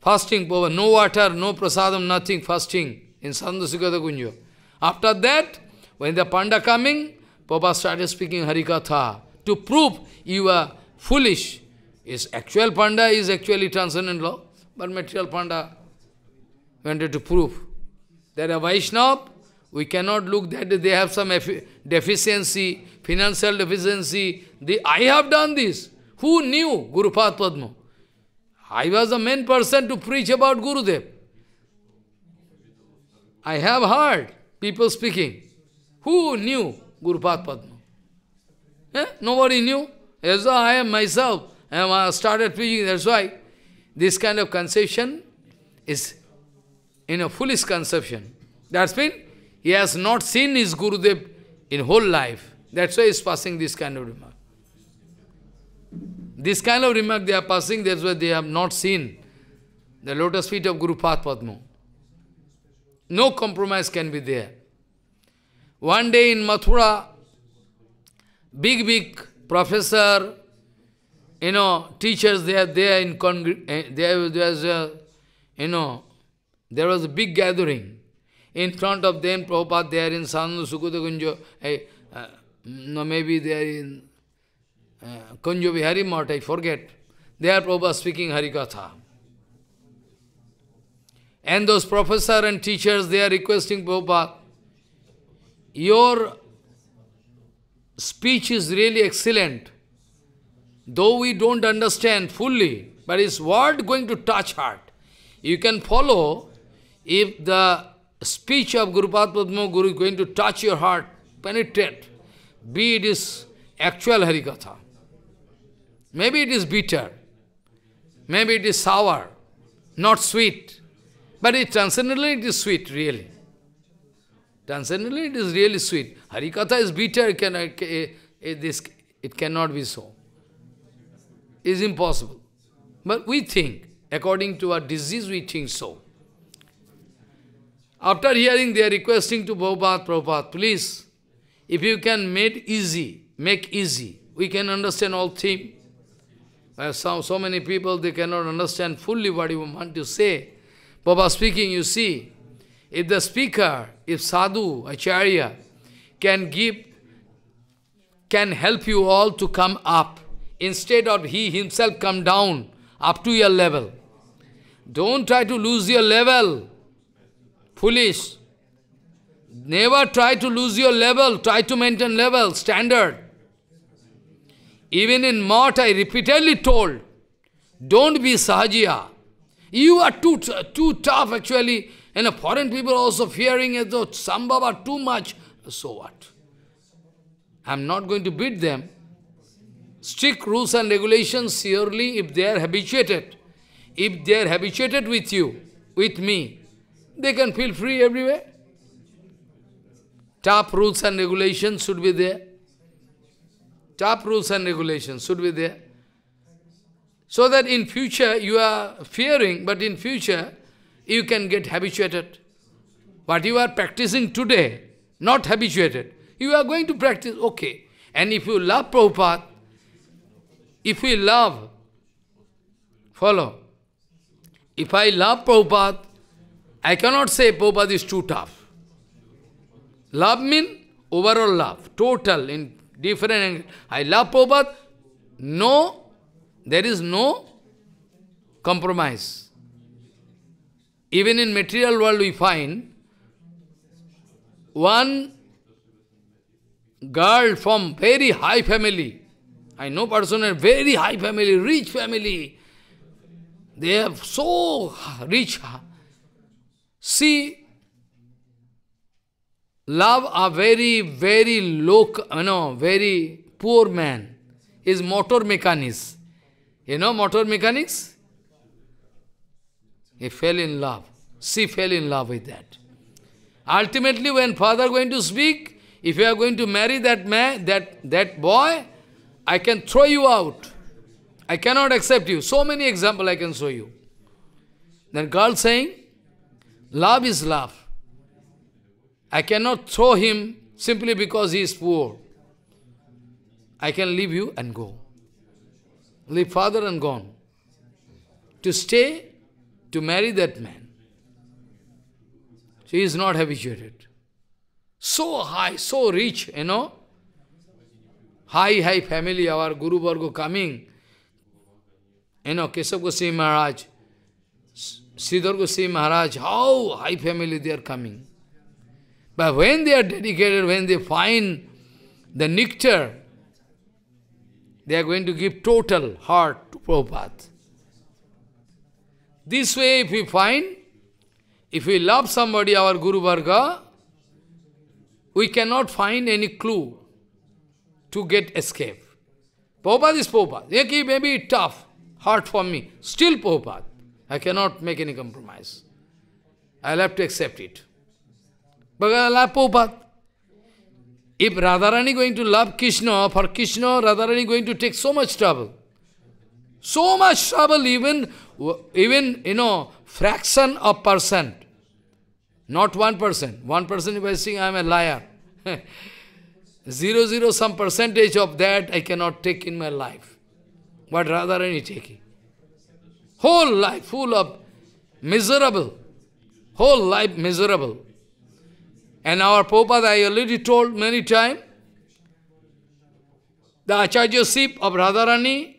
Fasting, Prabhupada, no water, no prasadam, nothing, fasting in Sandhusikata Kunja. After that, when the panda coming, Prabhupada started speaking Harikatha to prove you are foolish. Is actual panda is actually transcendent law, but material panda wanted to prove. That a Vaishnava, we cannot look that they have some deficiency, financial deficiency. They, I have done this. Who knew Guru Padma? I was the main person to preach about Gurudev. I have heard people speaking. Who knew Guru Padma? Eh? Nobody knew. As I am myself. I started preaching, that's why this kind of conception is in a foolish conception. That's mean he has not seen his Gurudev in whole life. That's why he is passing this kind of remark. This kind of remark they are passing, that's why they have not seen the lotus feet of Guru Padma. No compromise can be there. One day in Mathura, big, big professor, you know, teachers, they are there in, eh, there, was you know, there was a big gathering. In front of them, Prabhupada, they are in Sandhu Sukhuta Kunjo, eh, uh, no, maybe they are in uh, Kunjo Vihari Mat, I forget. They are Prabhupada speaking Harikatha. And those professor and teachers, they are requesting Prabhupada, your speech is really excellent. Though we don't understand fully, but is word going to touch heart. You can follow if the speech of Guru Padma Guru is going to touch your heart, penetrate, be it is actual Harikatha. Maybe it is bitter, maybe it is sour, not sweet, but it transcendently it is sweet, really. Transcendently it is really sweet. Harikatha is bitter, can, it, it, eh, eh, this, it cannot be so. It is impossible. But we think, according to our disease, we think so. After hearing, they are requesting to Prabhupada, Prabhupada, please, if you can make easy, make easy, we can understand all things. So, so many people, they cannot understand fully what you want to say. Baba speaking, you see, if the speaker, if sadhu, acharya, can give, can help you all to come up, instead of he himself come down up to your level. Don't try to lose your level. Foolish. Never try to lose your level. Try to maintain level, standard. Even in Mott, I repeatedly told, don't be Sahajiya. You are too, too tough actually. And foreign people also fearing as though some too much. So what? I'm not going to beat them. Strict rules and regulations, surely, if they are habituated, if they are habituated with you, with me, they can feel free everywhere. Top rules and regulations should be there. Top rules and regulations should be there. So that in future you are fearing, but in future you can get habituated. What you are practicing today, not habituated, you are going to practice, okay. And if you love Prabhupada, if we love, follow, if I love Prabhupada, I cannot say Prabhupada is too tough. Love means overall love, total, in different I love Prabhupada, no, there is no compromise. Even in material world we find one girl from very high family, I know person in very high family, rich family, they have so rich See, love a very, very low, you know, very poor man. Is motor mechanics. You know motor mechanics? He fell in love. She fell in love with that. Ultimately, when father going to speak, if you are going to marry that man, that, that boy, I can throw you out. I cannot accept you. So many examples I can show you. Then girl saying, love is love. I cannot throw him simply because he is poor. I can leave you and go. Leave father and gone. To stay, to marry that man. She is not habituated. So high, so rich, you know. High, high family, our Guru Varga coming. You know, Keshav Goswami Maharaj, Sridhar Goswami Maharaj, how high family they are coming. But when they are dedicated, when they find the nectar, they are going to give total heart to Prabhupada. This way, if we find, if we love somebody, our Guru Varga, we cannot find any clue to get escape. Prabhupada is Prabhupada. He may be tough, hard for me. Still Prabhupada. I cannot make any compromise. I'll have to accept it. But I love Prabhupada. If Radharani going to love Krishna, for Krishna, Radharani going to take so much trouble. So much trouble, even, even you know, fraction of percent. Not one percent. One percent if I think I am a liar. zero, zero, some percentage of that I cannot take in my life. But Radharani taking. Whole life full of miserable. Whole life miserable. And our Prabhupada, I already told many times, the Acharyaship of Radharani,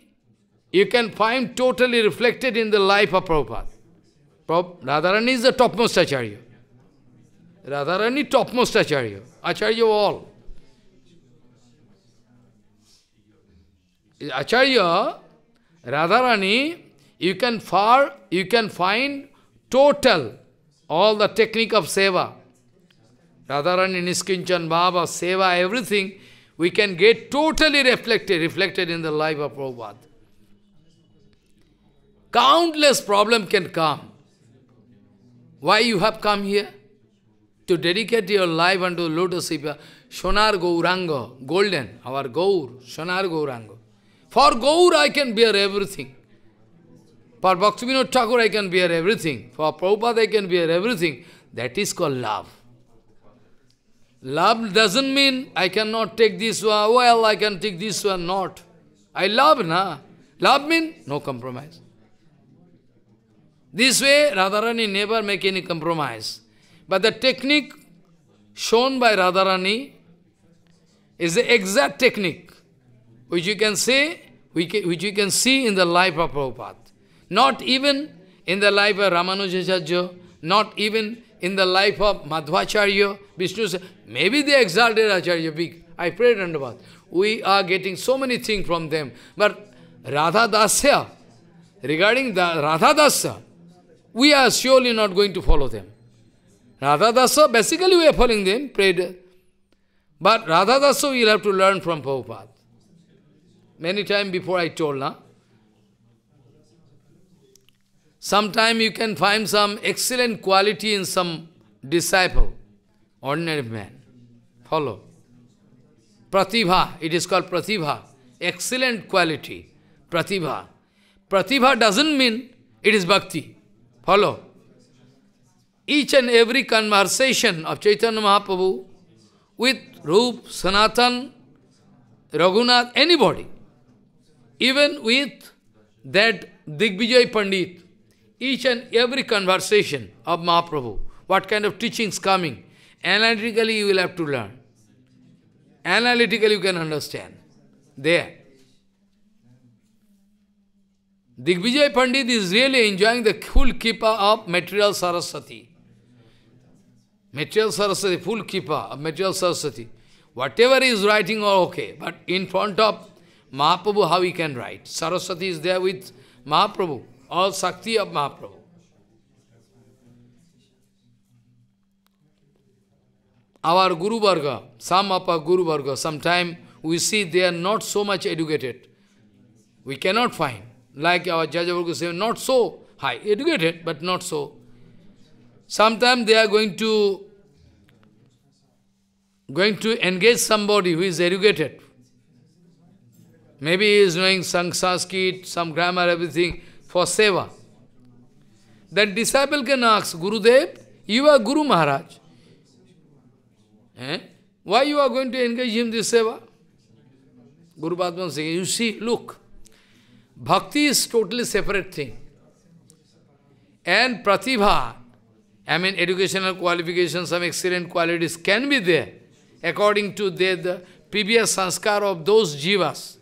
you can find totally reflected in the life of Prabhupada. Radharani is the topmost Acharya. Radharani topmost Acharya. Acharya all. Acharya, Radharani, you can far, you can find total all the technique of seva. Radharani, Niskinchan, Baba, seva, everything, we can get totally reflected, reflected in the life of Prabhupada. Countless problem can come. Why you have come here? To dedicate your life unto lotus feet. Sonar Gauranga, golden, our Gaur, Sonar Gauranga. For Gaur I can bear everything. For Bhaktivinoda Thakur I can bear everything. For Prabhupada I can bear everything. That is called love. Love doesn't mean I cannot take this one, oh, well, I can take this one, not. I love, na? Love means no compromise. This way, Radharani never make any compromise. But the technique shown by Radharani is the exact technique which you can which you can see in the life of Prabhupada. Not even in the life of Ramanujacharya, not even in the life of Madhvacharya, Vishnu maybe they exalted Acharya big. I prayed under We are getting so many things from them. But Radha Dasya, regarding the Radha Dasya, we are surely not going to follow them. Radha Dasa, basically we are following them, prayed. But Radha Dasa we will have to learn from Prabhupada. Many times before I told, na? Sometime you can find some excellent quality in some disciple, ordinary man. Follow. Pratibha, it is called Pratibha. Excellent quality. Pratibha. Pratibha doesn't mean it is bhakti. Follow. Each and every conversation of Chaitanya Mahaprabhu with Rup, Sanatan, Raghunath, anybody, even with that Digvijay Pandit, each and every conversation of Mahaprabhu, what kind of teachings coming, analytically you will have to learn. Analytically you can understand. There. Digvijay Pandit is really enjoying the full kripa of material Saraswati. Material Saraswati, full kripa of material Saraswati. Whatever he is writing are okay, but in front of Mahaprabhu, how he can write? Saraswati is there with Mahaprabhu, all Shakti of Mahaprabhu. our Guru Varga, some of our Guru Varga, sometime we see they are not so much educated. We cannot find. Like our Jajavarga say, not so high, educated, but not so. Sometimes they are going to going to engage somebody who is educated. Maybe he is knowing some Sanskrit, some grammar, everything for seva. That disciple can ask, Gurudev, you are Guru Maharaj. Eh? Why you are going to engage him this seva? Guru Padma saying, you see, look, bhakti is totally separate thing. And pratibha, I mean educational qualifications, some excellent qualities can be there according to the, the previous sanskar of those jivas.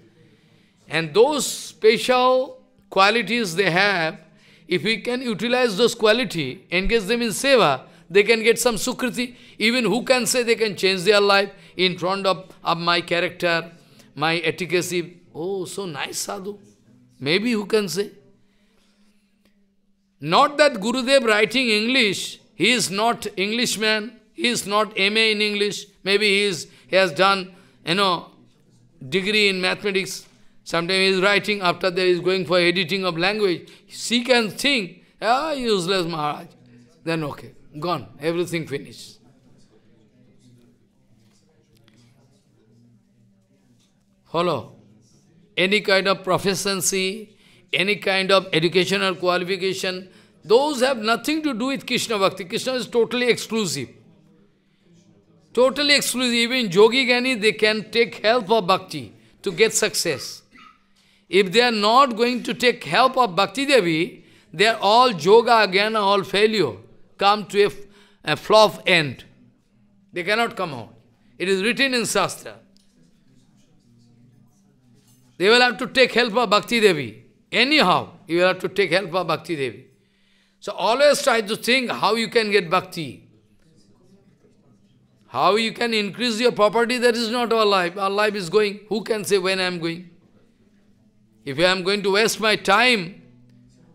And those special qualities they have, if we can utilize those quality, engage them in seva, they can get some sukriti. Even who can say they can change their life in front of, of my character, my efficacy. Oh, so nice sadhu. Maybe who can say? Not that Gurudev writing English, he is not Englishman, he is not MA in English, maybe he, is, he has done, you know, degree in mathematics. Sometimes he is writing, after that he is going for editing of language. She can think, ah, useless Maharaj. Then okay, gone, everything finished. Follow. Any kind of proficiency, any kind of educational qualification, those have nothing to do with Krishna Bhakti. Krishna is totally exclusive. Totally exclusive. Even Yogi Gani, they can take help of Bhakti to get success. If they are not going to take help of Bhakti Devi, they are all yoga again, all failure, come to a, a flop end. They cannot come out. It is written in Shastra. They will have to take help of Bhakti Devi. Anyhow, you will have to take help of Bhakti Devi. So always try to think how you can get Bhakti. How you can increase your property, that is not our life. Our life is going. Who can say when I am going? If I am going to waste my time,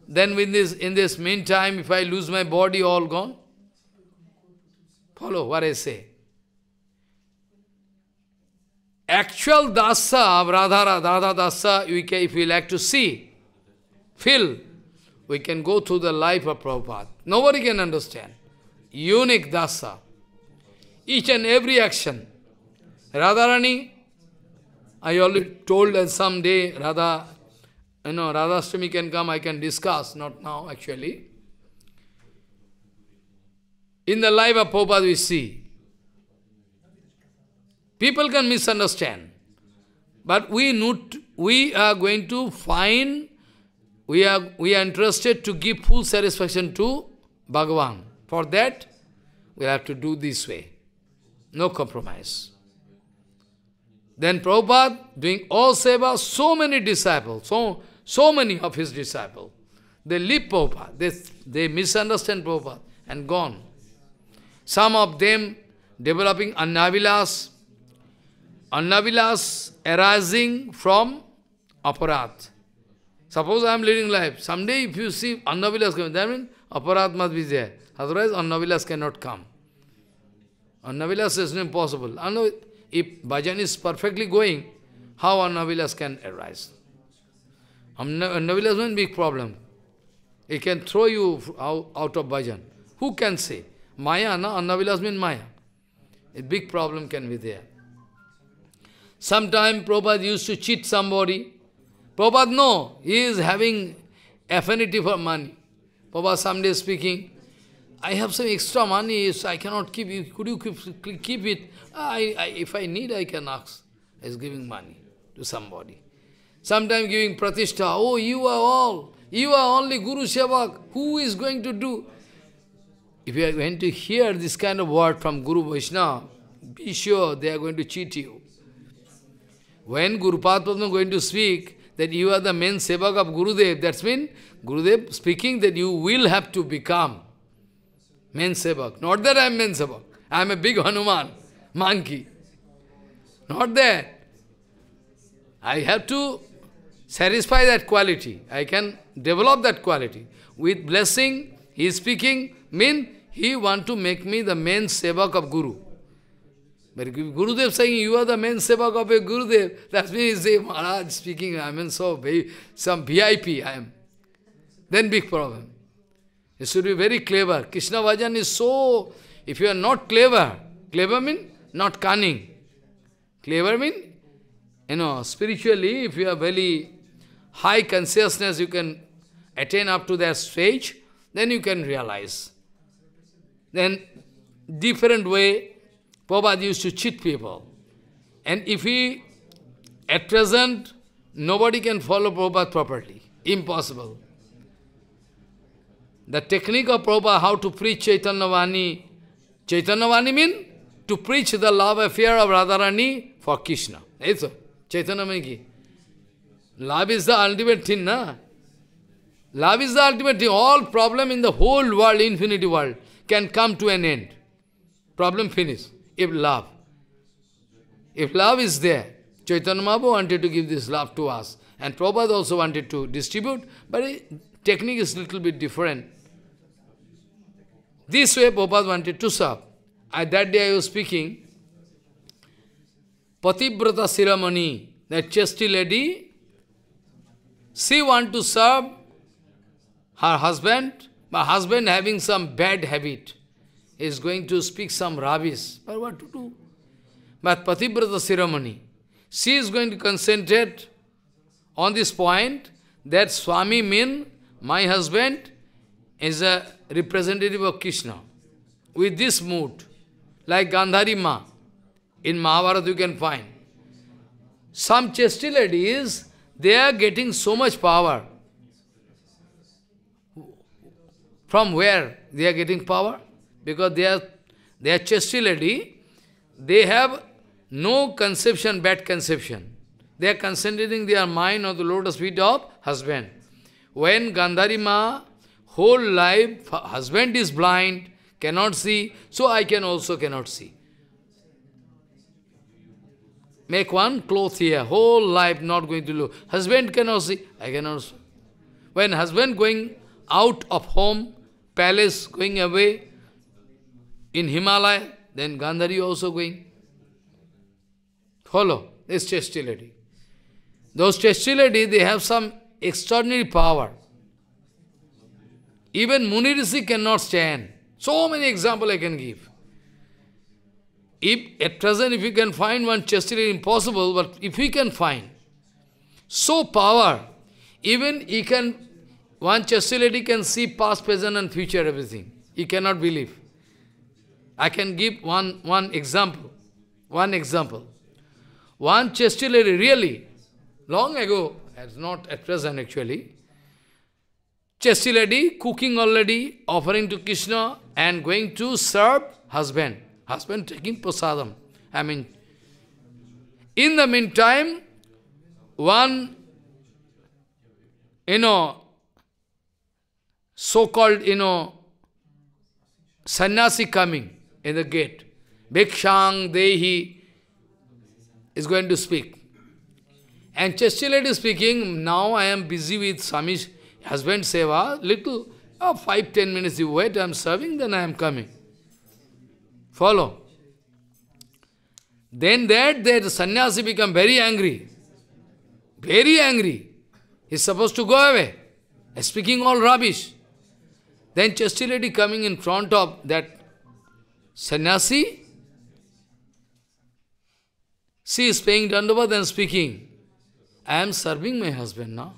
then in this, in this meantime, if I lose my body, all gone. Follow what I say. Actual dasa of Radha, dasa, we can, if we like to see, feel, we can go through the life of Prabhupada. Nobody can understand. Unique dasa each and every action. Radharani, I already told that someday Radha, you know, Radhastami can come, I can discuss, not now actually. In the life of Prabhupada we see, people can misunderstand. But we, not, we are going to find, we are, we are interested to give full satisfaction to Bhagavan. For that, we have to do this way. No compromise. Then Prabhupada doing all seva, so many disciples, so, so many of his disciples, they leave Prabhupada, they, they misunderstand Prabhupada and gone. Some of them developing Annavilas, Annavilas arising from aparadh. Suppose I am leading life. Someday if you see Annavilas coming, that means aparadh must be there. Otherwise Annavilas cannot come. Annavilas is impossible. If bhajan is perfectly going, how Annavilas can arise? Annavilas is a big problem. It can throw you out of bhajan. Who can say? Maya, no? Annavilas means Maya. A big problem can be there. Sometime Prabhupada used to cheat somebody. Prabhupada, no, he is having affinity for money. Prabhupada someday speaking, I have some extra money, so I cannot keep it. Could you keep, keep it? I, I, if I need, I can ask. He Is giving money to somebody. Sometimes giving pratishtha. Oh, you are all. You are only Guru Sevak. Who is going to do? If you are going to hear this kind of word from Guru Vaishnava, be sure they are going to cheat you. When Guru Padma is going to speak that you are the main Sevak of Gurudev, that means Gurudev speaking that you will have to become main sevak. Not that I am main sevak. I am a big Hanuman, monkey. Not that. I have to satisfy that quality. I can develop that quality. With blessing, he is speaking, mean he want to make me the main sevak of Guru. But Gurudev saying, you are the main sevak of a Gurudev, that means he say, Maharaj speaking, I am so some VIP I am. Then big problem. You should be very clever. Krishna Bhajan is so, if you are not clever, clever mean not cunning. Clever mean, you know, spiritually, if you are very high consciousness, you can attain up to that stage, then you can realize. Then different way, Prabhupada used to cheat people. And if he, at present, nobody can follow Prabhupada properly. Impossible. The technique of Prabhupada, how to preach Chaitanya Vani. Chaitanya Vani mean to preach the love affair of Radharani for Krishna. That's. Chaitanya Vani Love is the ultimate thing, na? Love is the ultimate thing. All problem in the whole world, infinity world, can come to an end. Problem finished. If love. If love is there, Chaitanya Mahaprabhu wanted to give this love to us. And Prabhupada also wanted to distribute, but technique is a little bit different. This way Prabhupada wanted to serve. At that day I was speaking, Patibrata Siramani, that chesty lady, she want to serve her husband, but husband having some bad habit, is going to speak some rubbish. But what to do? But Patibrata Siramani, she is going to concentrate on this point that Swami mean my husband is a representative of Krishna with this mood, like Gandhari Ma. In Mahabharata you can find. Some chastity ladies, they are getting so much power. From where they are getting power? Because they are, they are chesty lady, they have no conception, bad conception. They are concentrating their mind on the lotus feet of husband. When Gandhari Ma whole life, husband is blind, cannot see, so I can also cannot see. Make one cloth here, whole life not going to look. Husband cannot see, I cannot see. When husband going out of home, palace, going away, in Himalaya, then Gandhari also going. Follow, this chastity. Those chastity, they have some extraordinary power. Even Muni Rishi cannot stand. So many examples I can give. If at present if you can find one chastity impossible, but if we can find so power, even he can one chastity can see past, present and future everything. He cannot believe. I can give one one example. One example. One chastity really, long ago, as not at present actually, chastity cooking already, offering to Krishna and going to serve husband. Husband taking prasadam. I mean, in the meantime, one, you know, so-called, you know, sannyasi coming in the gate. Bhikshang Dehi is going to speak. And Chesty lady speaking, now I am busy with Swami's Husband seva, little, oh, five, ten minutes you wait, I am serving, then I am coming. Follow. Then that, that sannyasi become very angry. Very angry. He's supposed to go away. Speaking all rubbish. Then Chesty lady coming in front of that sannyasi, she is paying dandavad and speaking. I am serving my husband now.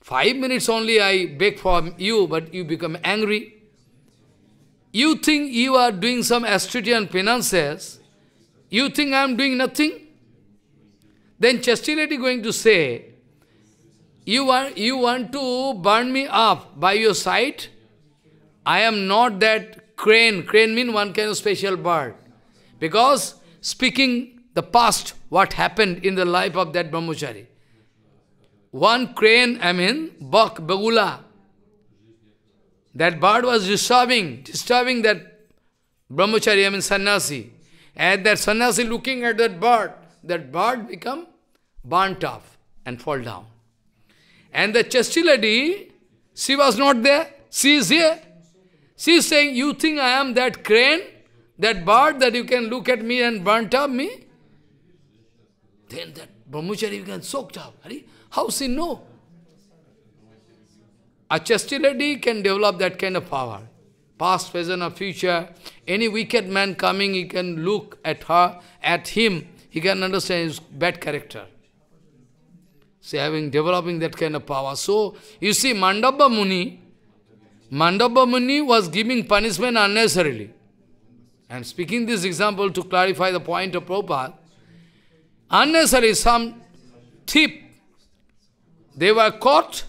Five minutes only I beg for you, but you become angry. You think you are doing some austerity and penances. You think I am doing nothing? Then chastity going to say, you want, you want to burn me up by your sight? I am not that crane. Crane means one kind of special bird. Because speaking the past, what happened in the life of that brahmachari. One crane, I mean, buck, bagula. That bird was disturbing, disturbing that brahmachari, I mean sannyasi. And that sannyasi looking at that bird, that bird become burnt off and fall down. And the chesty lady, she was not there, she is here. She is saying, you think I am that crane? that bird that you can look at me and burnt up me? Then that brahmachari can soaked up. How she know? A chastity can develop that kind of power. Past, present, or future. Any wicked man coming, he can look at her, at him, he can understand his bad character. See, having developing that kind of power. So, you see, Mandapa Muni, Mandapa Muni was giving punishment unnecessarily. Am speaking this example to clarify the point of Prabhupada. Unnecessarily, some thief, they were caught,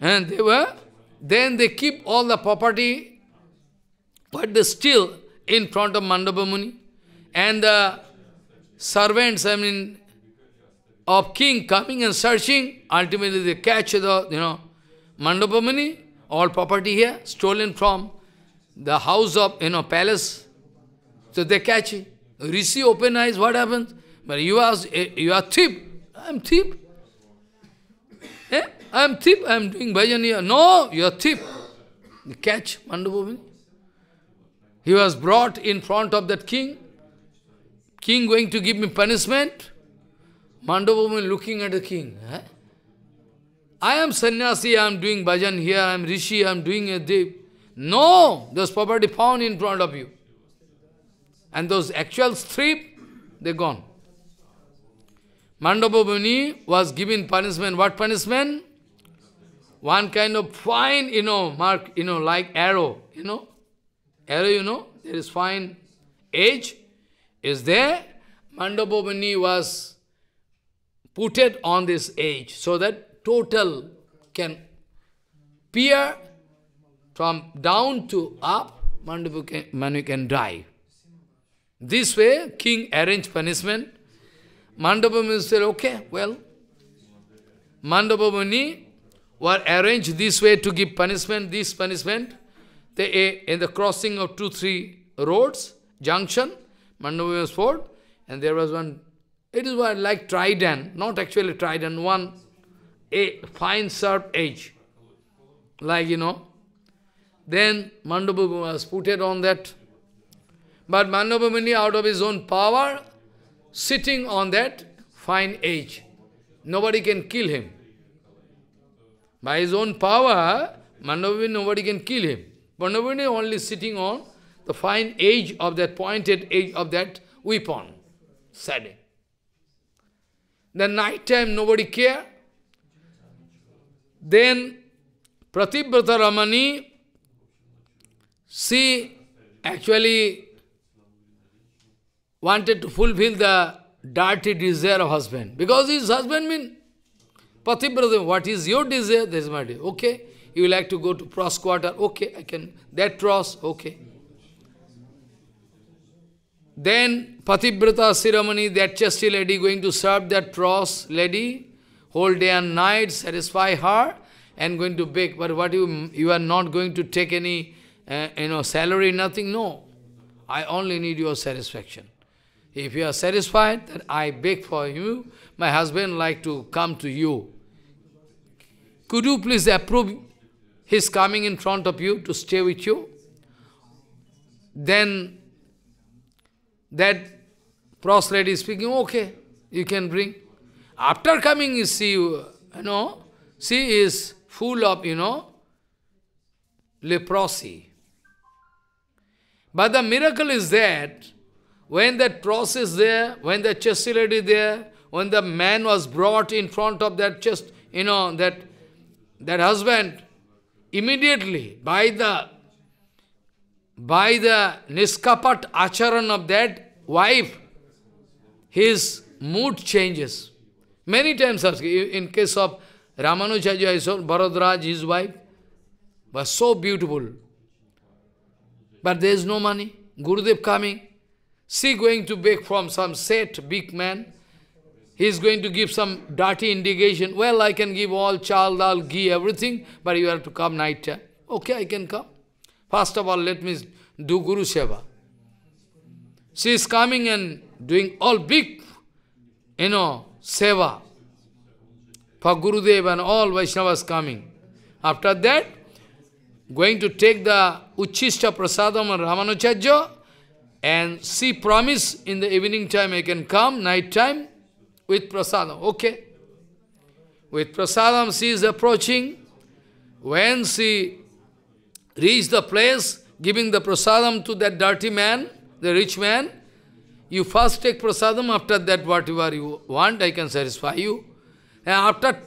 and they were, then they keep all the property, but they still in front of Mandapa Muni. And the servants, I mean, of king coming and searching, ultimately they catch the, you know, Mandapa Muni, all property here, stolen from the house of, you know, palace. So they catch it. Rishi open eyes, what happens? But you are, you are thief. I am thief. I am thief, I am doing bhajan here. No, you are thief. Catch Mandapa He was brought in front of that king. King going to give me punishment. Mandapa looking at the king. Eh? I am sannyasi, I am doing bhajan here, I am rishi, I am doing a deep. No, those property found in front of you. And those actual strip, they gone. Mandapa was given punishment. What punishment? One kind of fine, you know, mark, you know, like arrow, you know. Arrow, you know, there is fine edge, is there. Mandapa was put it on this edge so that total can peer from down to up, Mandapa Manu can die. This way, king arranged punishment. Mandapa said, okay, well, Mandapa Muni were arranged this way to give punishment, this punishment. They, eh, in the crossing of two, three roads, junction, Mandapa was fought, and there was one, it is like trident, not actually trident, one a fine sharp edge, like, you know, then Mandapa was put it on that. But Mandapa Muni, out of his own power, sitting on that fine edge. Nobody can kill him. By his own power, Mandapa nobody can kill him. Mandapa only sitting on the fine edge of that pointed edge of that weapon. Saddle. Then night time nobody care. Then Pratibrata Ramani she actually wanted to fulfill the dirty desire of husband. Because his husband mean, Patibrata, what is your desire? That is my desire. Okay. You like to go to pros quarter? Okay, I can. That pros, okay. Then Patibrata ceremony, that chastity lady going to serve that pros lady, whole day and night, satisfy her, and going to bake. But what you you are not going to take any uh, you know, salary, nothing, no. I only need your satisfaction. If you are satisfied, that I beg for you, my husband like to come to you. Could you please approve his coming in front of you to stay with you? Then that pros lady is speaking, okay, you can bring. After coming, you see, you know, she is full of, you know, leprosy. But the miracle is that when that process there, when the chastity there, when the man was brought in front of that chest, you know, that, that husband, immediately by the by the niskapat acharan of that wife, his mood changes. Many times, in case of Ramanujaja, I saw Bharadraj, his wife, was so beautiful. But there is no money. Gurudev coming. She going to beg from some set, big man. He is going to give some dirty indication. Well, I can give all chal, dal, ghee, everything, but you have to come night time. Okay, I can come. First of all, let me do Guru Seva. She is coming and doing all big, you know, Seva for Gurudev and all Vaishnavas coming. After that, going to take the Uchishta Prasadam of Ramanujacharya and she promise in the evening time I can come, night time, with Prasadam. Okay. With Prasadam she is approaching. When she reached the place, giving the Prasadam to that dirty man, the rich man, you first take Prasadam, after that whatever you want, I can satisfy you. And after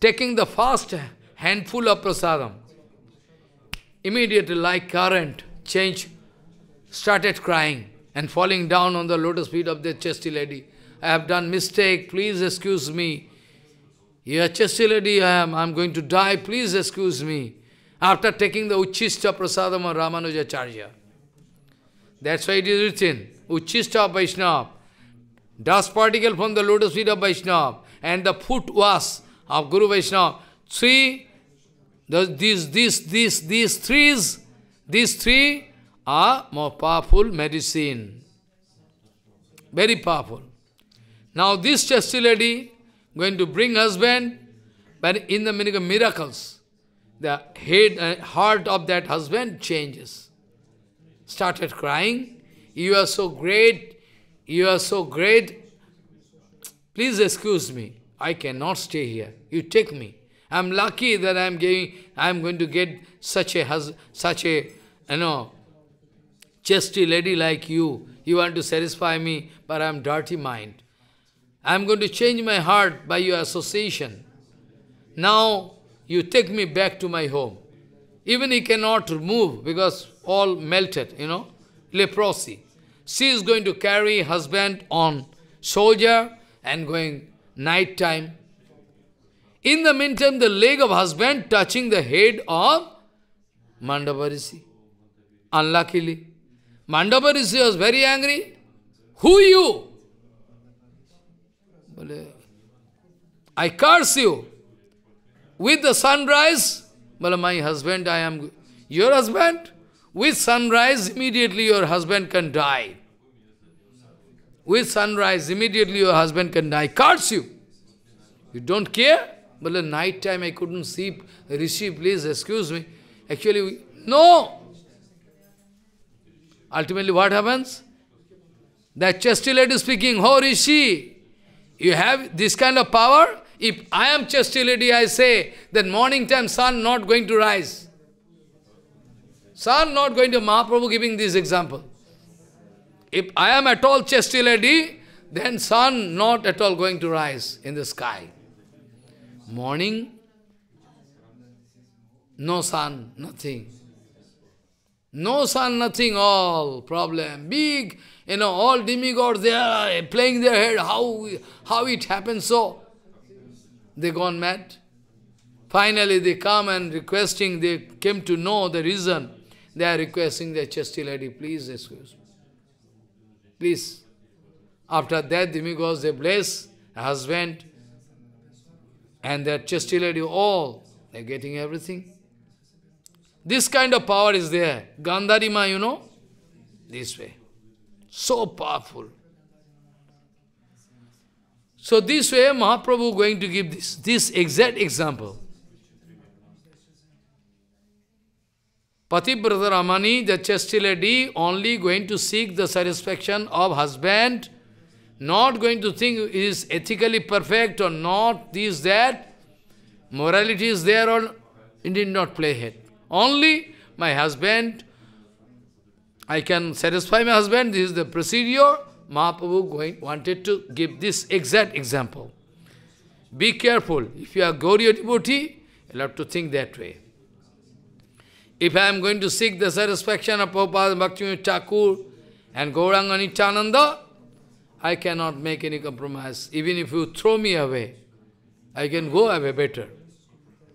taking the first handful of Prasadam, immediately like current, change, started crying and falling down on the lotus feet of the chesty lady. I have done mistake, please excuse me. You are chesty lady, I am, I am going to die, please excuse me. After taking the Uchishta Prasadam of Ramanujacharya. That's why it is written, Uchishta Vaishnava, dust particle from the lotus feet of Vaishnava, and the foot was of Guru Vaishnava. Three these, these, these, these three, these three are more powerful medicine. Very powerful. Now this chastity lady going to bring husband, but in the miracles, the head and heart of that husband changes. Started crying, you are so great, you are so great, please excuse me, I cannot stay here, you take me. I'm lucky that I'm getting, I'm going to get such a such a you know chesty lady like you. You want to satisfy me, but I'm dirty mind. I'm going to change my heart by your association. Now you take me back to my home. Even he cannot move because all melted, you know, leprosy. She is going to carry husband on soldier and going night time in the meantime, the leg of husband touching the head of Mandava Unluckily. Mandava was very angry. Who you? I curse you. With the sunrise, well, my husband, I am... Your husband? With sunrise, immediately your husband can die. With sunrise, immediately your husband can die. Curse you. You don't care? But at night time I couldn't see, Rishi, please excuse me. Actually, we, no! Ultimately what happens? That chesty lady speaking, Oh Rishi, you have this kind of power? If I am chastity, I say, that morning time sun not going to rise. Sun not going to, Mahaprabhu giving this example. If I am at all chesty lady, then sun not at all going to rise in the sky. Morning, no sun, nothing. No sun, nothing, all problem. Big, you know, all demigods, they are uh, playing their head, how, how it happened so. They gone mad. Finally, they come and requesting, they came to know the reason. They are requesting their chesty lady, please excuse me. Please. After that, demigods, they bless husband, and that chesty lady, all, they're getting everything. This kind of power is there. Gandharima, you know, this way. So powerful. So this way, Mahaprabhu going to give this, this exact example. Patibrata Ramani, the chastity lady, only going to seek the satisfaction of husband not going to think is ethically perfect or not, this, that, morality is there or it did not play it. Only my husband, I can satisfy my husband, this is the procedure. Mahaprabhu going, wanted to give this exact example. Be careful. If you are Gaudiya devotee, you have to think that way. If I am going to seek the satisfaction of Prabhupada Bhakti Thakur and Gauranga Nityananda, I cannot make any compromise. Even if you throw me away, I can go away better.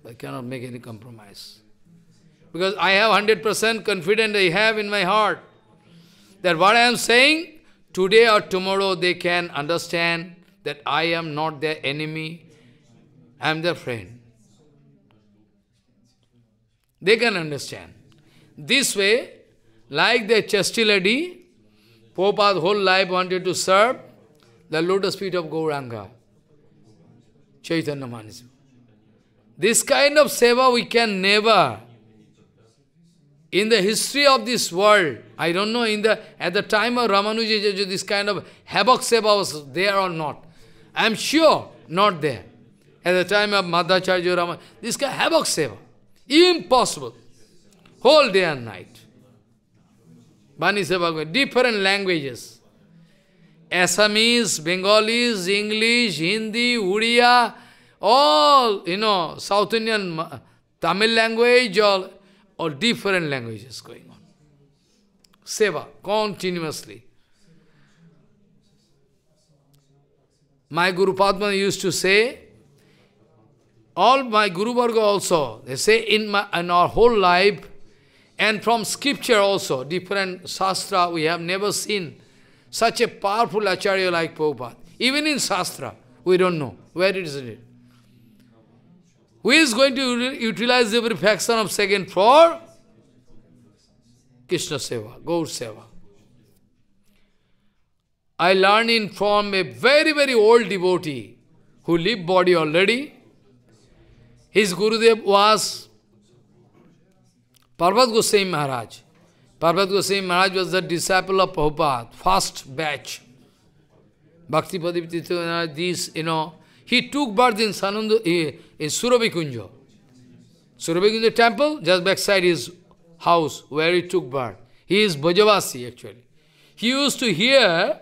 I cannot make any compromise. Because I have 100% confidence I have in my heart that what I am saying, today or tomorrow they can understand that I am not their enemy, I am their friend. They can understand. This way, like the chesty lady, Prabhupada whole life wanted to serve the lotus feet of Gauranga, Chaitanya Mahaprabhu. This kind of seva we can never, in the history of this world, I don't know in the at the time of Ramanuja, this kind of havoc seva was there or not. I am sure not there. At the time of Madhvacharya Rama, this kind of havoc seva. Impossible. Whole day and night. Bani seva, different languages. Assamese, Bengalis, English, Hindi, Uriya, all, you know, South Indian, uh, Tamil language, all or different languages going on. Seva, continuously. My Guru Padma used to say, all my Guru Varga also, they say in, my, in our whole life, and from scripture also, different Shastra, we have never seen such a powerful Acharya like Prabhupada. Even in Shastra, we don't know where it is written. Who is going to utilize every fraction of second for Krishna Seva, Gaur Seva? I learned in from a very, very old devotee who lived body already. His Gurudev was Parvat Goswami Maharaj. Parvat Goswami Maharaj was the disciple of Prabhupada, first batch. Bhakti Padipati, these, you know, he took birth in Sananda, eh, in Surabhi Kunja. Surabhi Kunja temple, just backside his house where he took birth. He is Brajavasi actually. He used to hear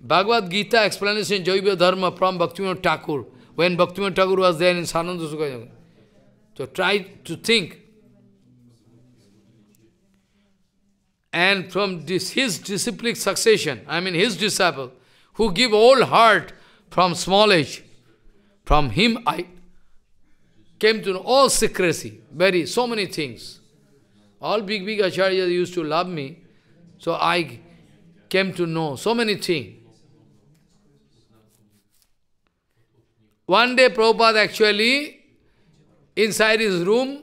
Bhagavad Gita explanation Jaiva Dharma from Bhaktivinoda Thakur when Bhaktivinoda Thakur was there in Sananda Sukha. So try to think. And from this, his disciplic succession, I mean his disciple, who give all heart from small age, from him I came to know all secrecy, very, so many things. All big, big acharyas used to love me, so I came to know so many things. One day Prabhupada actually, inside his room,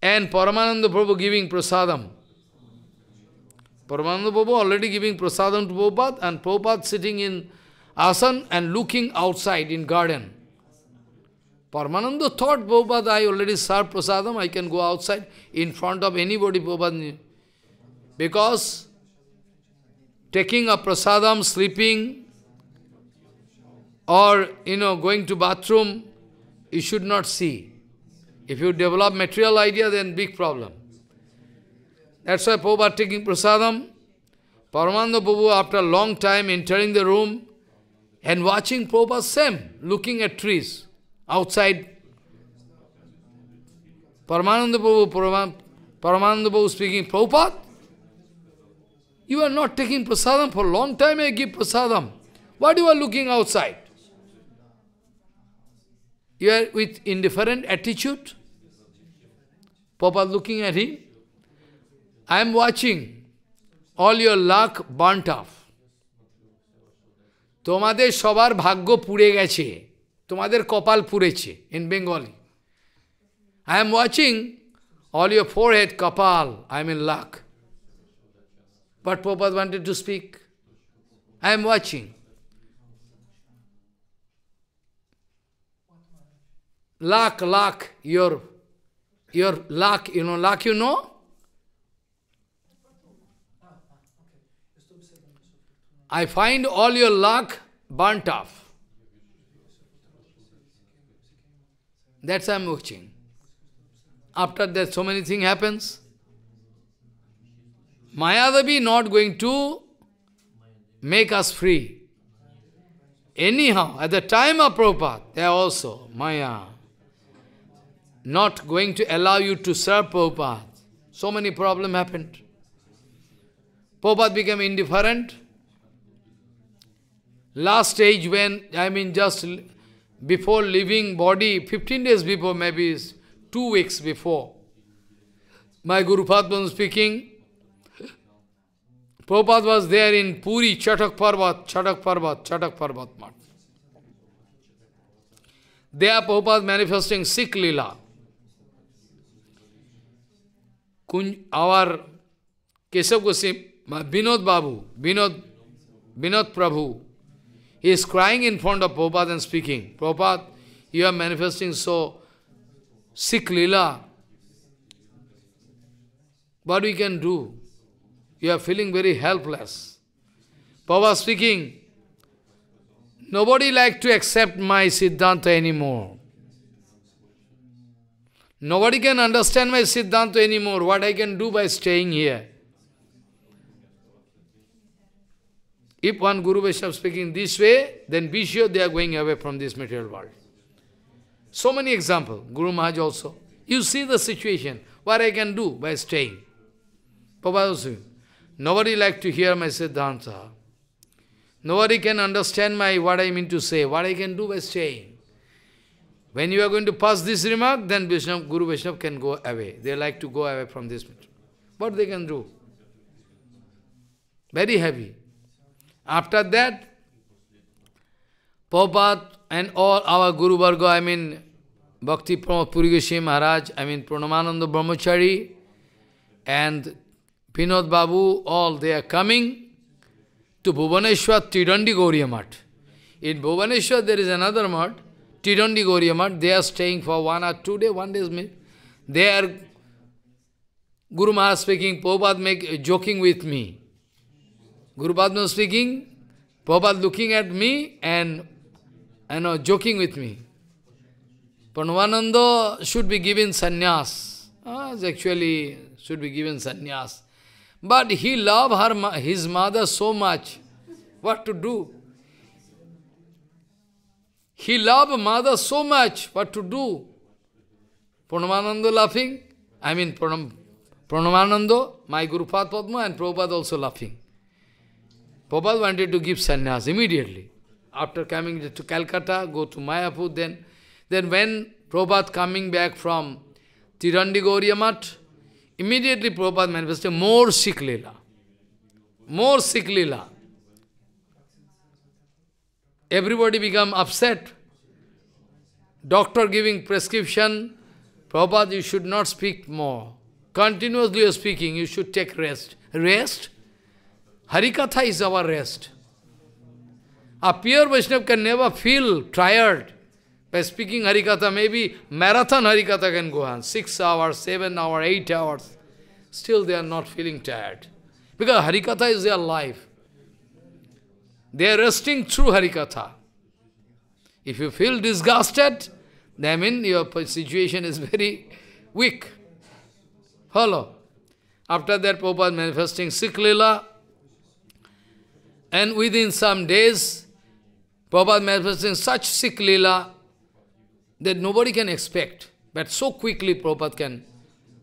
and Paramananda Prabhu giving prasadam. Paramananda Prabhu already giving prasadam to Prabhupada, and Prabhupada sitting in asan and looking outside in garden. Paramananda thought, Prabhupada, I already served prasadam, I can go outside in front of anybody, Prabhupada. Because taking a prasadam, sleeping, or, you know, going to bathroom, you should not see. If you develop material idea, then big problem. That's why Prabhupada taking prasadam. Paramananda Prabhu, after a long time entering the room, and watching Prabhupada same, looking at trees outside. Paramananda Prabhu, Paramananda Prabhu speaking, Prabhupada, you are not taking prasadam for a long time, I give prasadam. What you are looking outside? You are with indifferent attitude. Prabhupada looking at him. I am watching all your luck burnt off. তোমাদের সবার ভাগ্য পুড়ে গেছে। তোমাদের কপাল পুড়েছে in Bengali I am watching all your forehead kopal I am in luck but Prabhupad wanted to speak I am watching lakh lakh your your lakh you know luck you know I find all your luck burnt off. That's I'm watching. After that, so many things happens. Mayadevi not going to make us free. Anyhow, at the time of Prabhupada, they are also Maya. Not going to allow you to serve Prabhupada. So many problems happened. Prabhupada became indifferent. Last stage when, I mean just before leaving body, 15 days before, maybe two weeks before, my Guru Padma speaking, Prabhupada was there in Puri, Chatak Parvat, Chatak Parvat, Chatak Parvat Mat. There Prabhupada manifesting sick Lila. Our Kesav Goswami, Vinod Babu, Vinod, Vinod Prabhu, he is crying in front of Prabhupada and speaking, Prabhupada, you are manifesting so sick Lila. What we can do? You are feeling very helpless. Papa speaking, nobody like to accept my Siddhanta anymore. Nobody can understand my Siddhanta anymore, what I can do by staying here. If one Guru Vaishnava speaking this way, then be sure they are going away from this material world. So many examples, Guru Maharaj also. You see the situation, what I can do by staying. Prabhupada nobody like to hear my Siddhanta. Nobody can understand my what I mean to say, what I can do by staying. When you are going to pass this remark, then Vishnu, Guru Vaishnava can go away. They like to go away from this. What they can do? Very heavy. After that, Prabhupada and all our Guru Varga, I mean, Bhakti Puri Goswami Maharaj, I mean, Pranavananda Brahmachari, and Vinod Babu, all they are coming to Bhuvaneshwar Tirandi Gaudiya Math. In Bhuvaneshwar there is another math, Tirandi Gaudiya Math. They are staying for one or two days, one day's meal. They are, Guru Maharaj speaking, Prabhupada make, joking with me. Guru Padma speaking, Prabhupada looking at me and you know, joking with me. Pranavananda should be given sannyas. Ah, actually should be given sannyas. But he loved her, his mother so much. What to do? He loved mother so much. What to do? Pranavananda laughing. I mean, Pranam, Pranavananda, my Guru Padma and Prabhupada also laughing. Prabhupada wanted to give sannyas immediately. After coming to Calcutta, go to Mayapur, then, then when Prabhupada coming back from Tirandi Gaudiya immediately Prabhupada manifested more sick Lila. More sick Lila. Everybody become upset. Doctor giving prescription, Prabhupada, you should not speak more. Continuously you are speaking, you should take rest. Rest? Harikatha is our rest. A pure Vaishnava can never feel tired by speaking Harikatha. Maybe marathon Harikatha can go on, six hours, seven hours, eight hours. Still they are not feeling tired. Because Harikatha is their life. They are resting through Harikatha. If you feel disgusted, then mean your situation is very weak. Follow. After that, Prabhupada manifesting sick Lila, and within some days, Prabhupada manifesting such sick Leela that nobody can expect. But so quickly Prabhupada can.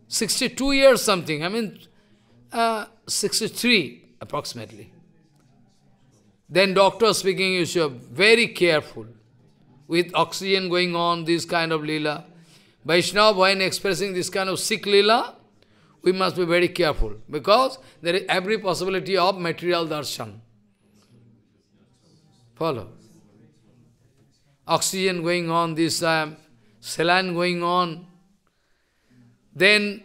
62 years something, I mean, uh, 63 approximately. Then doctor speaking, you should be very careful. With oxygen going on, this kind of lila. Vaishnava, when expressing this kind of sick lila, we must be very careful because there is every possibility of material darshan. Follow. Oxygen going on, this um, saline going on. Then,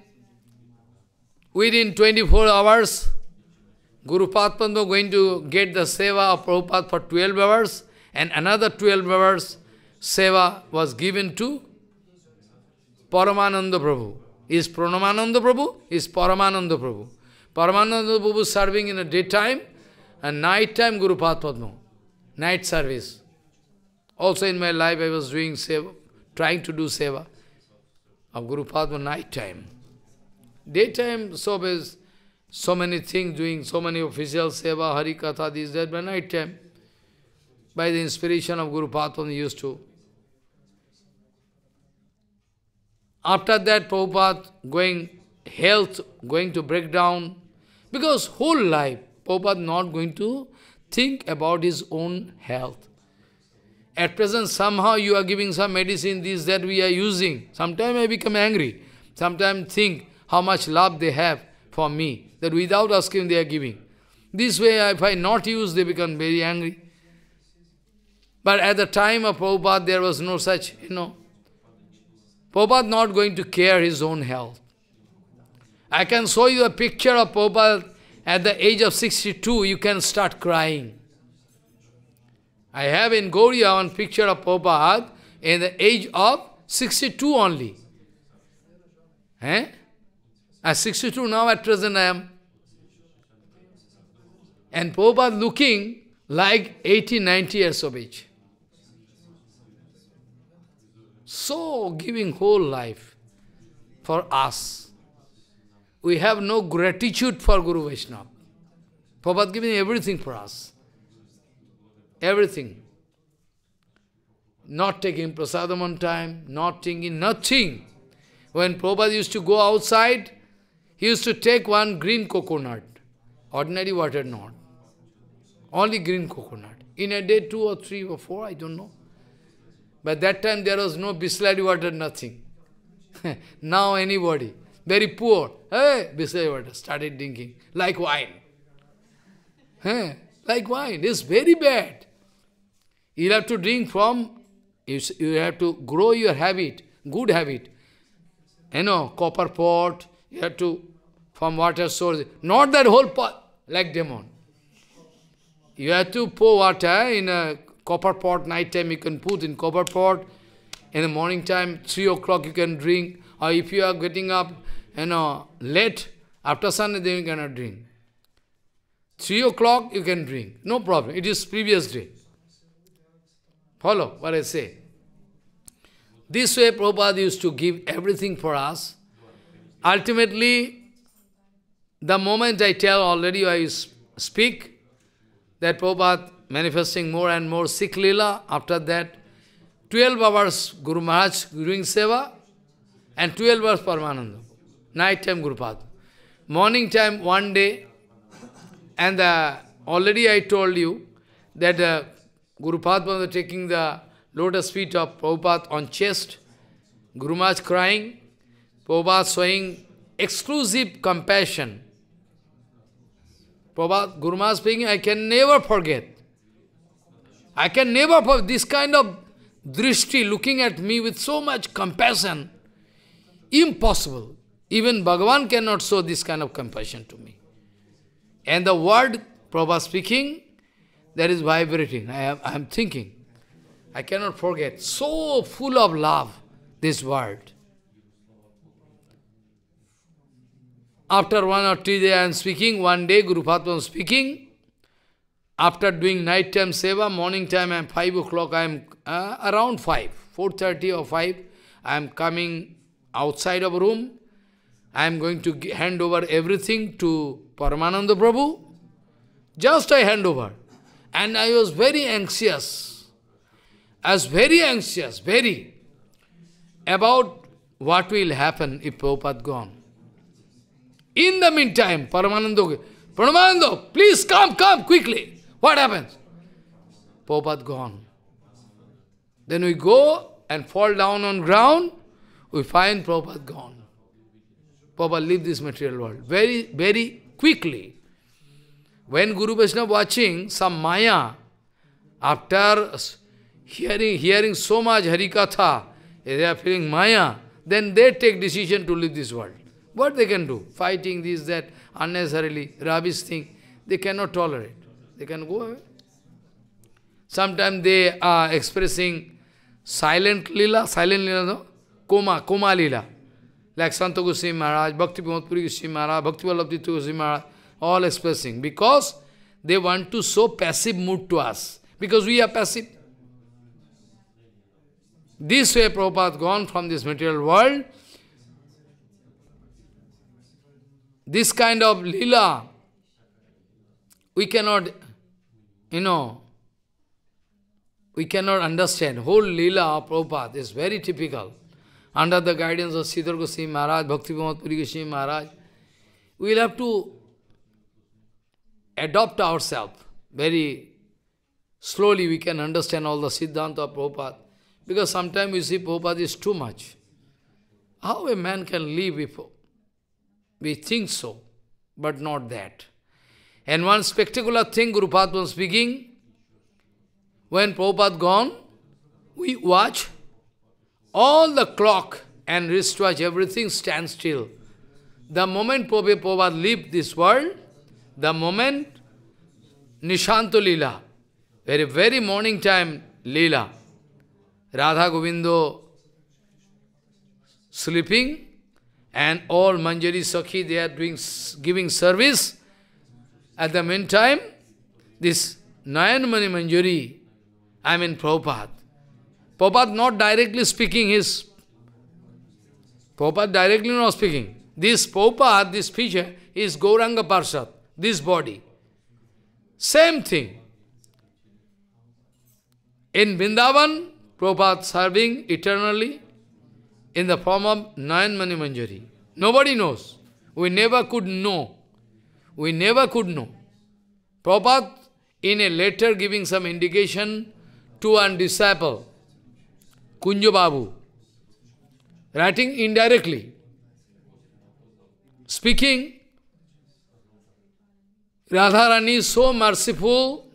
within 24 hours, Guru Padma going to get the seva of Prabhupada for 12 hours, and another 12 hours seva was given to Paramananda Prabhu. Is Pranamananda Prabhu? Is Paramananda Prabhu. Paramananda Prabhu serving in the daytime, and night time Guru Padma night service. Also in my life I was doing seva, trying to do seva of Guru Padma night time. Daytime, so so many things doing, so many official seva, Hari Katha, this, that, by night time. By the inspiration of Guru Padma used to. After that, Prabhupada going, health going to break down, because whole life, Prabhupada not going to think about his own health. At present, somehow you are giving some medicine, this, that we are using. Sometimes I become angry. Sometimes think how much love they have for me, that without asking they are giving. This way, if I not use, they become very angry. But at the time of Prabhupada, there was no such, you know. Prabhupada not going to care his own health. I can show you a picture of Prabhupada at the age of 62, you can start crying. I have in Gaudiya one picture of Prabhupada in the age of 62 only. Eh? At 62 now, at present I am. And Prabhupada looking like 80, 90 years of age. So giving whole life for us. We have no gratitude for Guru Vaishnava. Prabhupada giving everything for us. Everything. Not taking prasadam on time, not taking nothing. When Prabhupada used to go outside, he used to take one green coconut, ordinary water not. Only green coconut. In a day, two or three or four, I don't know. By that time there was no Bisleri water, nothing. now anybody, very poor, hey, Bisleri water, started drinking, like wine. Hey, like wine, it's very bad. You have to drink from, you, you have to grow your habit, good habit. You know, copper pot, you have to, from water source, not that whole pot, like demon. You have to pour water in a copper pot, night time you can put in copper pot. In the morning time, 3 o'clock you can drink. Or if you are getting up, you know, late, after then you cannot drink. 3 o'clock you can drink, no problem. It is previous day. Follow what I say. This way Prabhupada used to give everything for us. Ultimately, the moment I tell already I speak, that Prabhupada manifesting more and more sick Lila. After that, 12 hours Guru Maharaj doing Seva and 12 hours Paramananda. Night time Guru Pada. Morning time one day, and uh, already I told you that uh, Guru Padma was taking the lotus feet of Prabhupada on chest, Guru Maharaj crying, Prabhupada showing exclusive compassion Prabhupada, Guru Maharaj speaking, I can never forget. I can never forget this kind of drishti looking at me with so much compassion. Impossible. Even Bhagavan cannot show this kind of compassion to me. And the word Prabhupada speaking, that is vibrating. I am, I am thinking. I cannot forget. So full of love, this word. After one or two days I am speaking, one day Guru Padma was speaking. After doing night time seva, morning time I am 5 o'clock, I am uh, around 5, 4.30 or 5, I am coming outside of room. I am going to hand over everything to Paramananda Prabhu. Just I hand over. And I was very anxious. I was very anxious, very, about what will happen if Prabhupada gone. In the meantime, Paramananda, Paramananda, please come, come quickly. What happens? Prabhupada gone. Then we go and fall down on ground, we find Prabhupada gone. Prabhupada leave this material world very, very quickly. When Guru Vaishnava watching some Maya, after hearing, hearing so much Harikatha, they are feeling Maya, then they take decision to leave this world. What they can do? Fighting this, that, unnecessarily, rubbish thing. They cannot tolerate. They can go away. Sometimes they are expressing silent lila, silent lila, no? Koma, koma lila. Like Santa Goswami Maharaj, Bhakti Puri Goswami Maharaj, Bhakti Vallabhti Goswami Maharaj, all expressing. Because they want to show passive mood to us. Because we are passive. This way Prabhupada gone from this material world, This kind of lila, we cannot, you know, we cannot understand. Whole lila of Prabhupada is very typical. Under the guidance of Sridhar Goswami Maharaj, Bhakti Puri Goswami Maharaj, we will have to adopt ourselves. Very slowly we can understand all the Siddhanta of Prabhupada. Because sometimes we see Prabhupada is too much. How a man can live before? We think so, but not that. And one spectacular thing Guru was speaking, when Prabhupada gone, we watch all the clock and wristwatch, everything stands still. The moment Prabhupada leave this world, the moment Nishanto Lila, very, very morning time Lila, Radha Govindo sleeping, and all Manjari Sakhi, they are doing, giving service. At the meantime, this Nayanmani Manjari, I mean Prabhupada, Prabhupada not directly speaking his, Prabhupada directly not speaking. This Prabhupada, this feature, is Gauranga Parshad, this body. Same thing. In Vrindavan, Prabhupada serving eternally in the form of Nayanmani Manjari. Nobody knows. We never could know. We never could know. Prabhupada, in a letter giving some indication to one disciple, Kunjo Babu, writing indirectly, speaking, Radharani is so merciful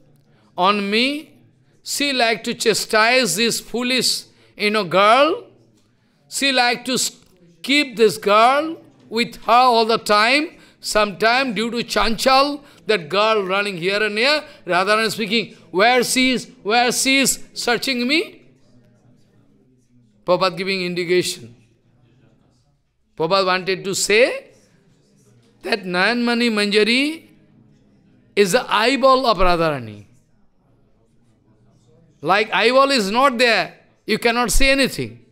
on me, she like to chastise this foolish, you know, girl. She like to keep this girl with her all the time. Sometime due to chanchal, that girl running here and here, Radharani speaking, where she is, where she is searching me? Prabhupada giving indication. Prabhupada wanted to say that Nayanmani Manjari is the eyeball of Radharani. Like eyeball is not there, you cannot see anything.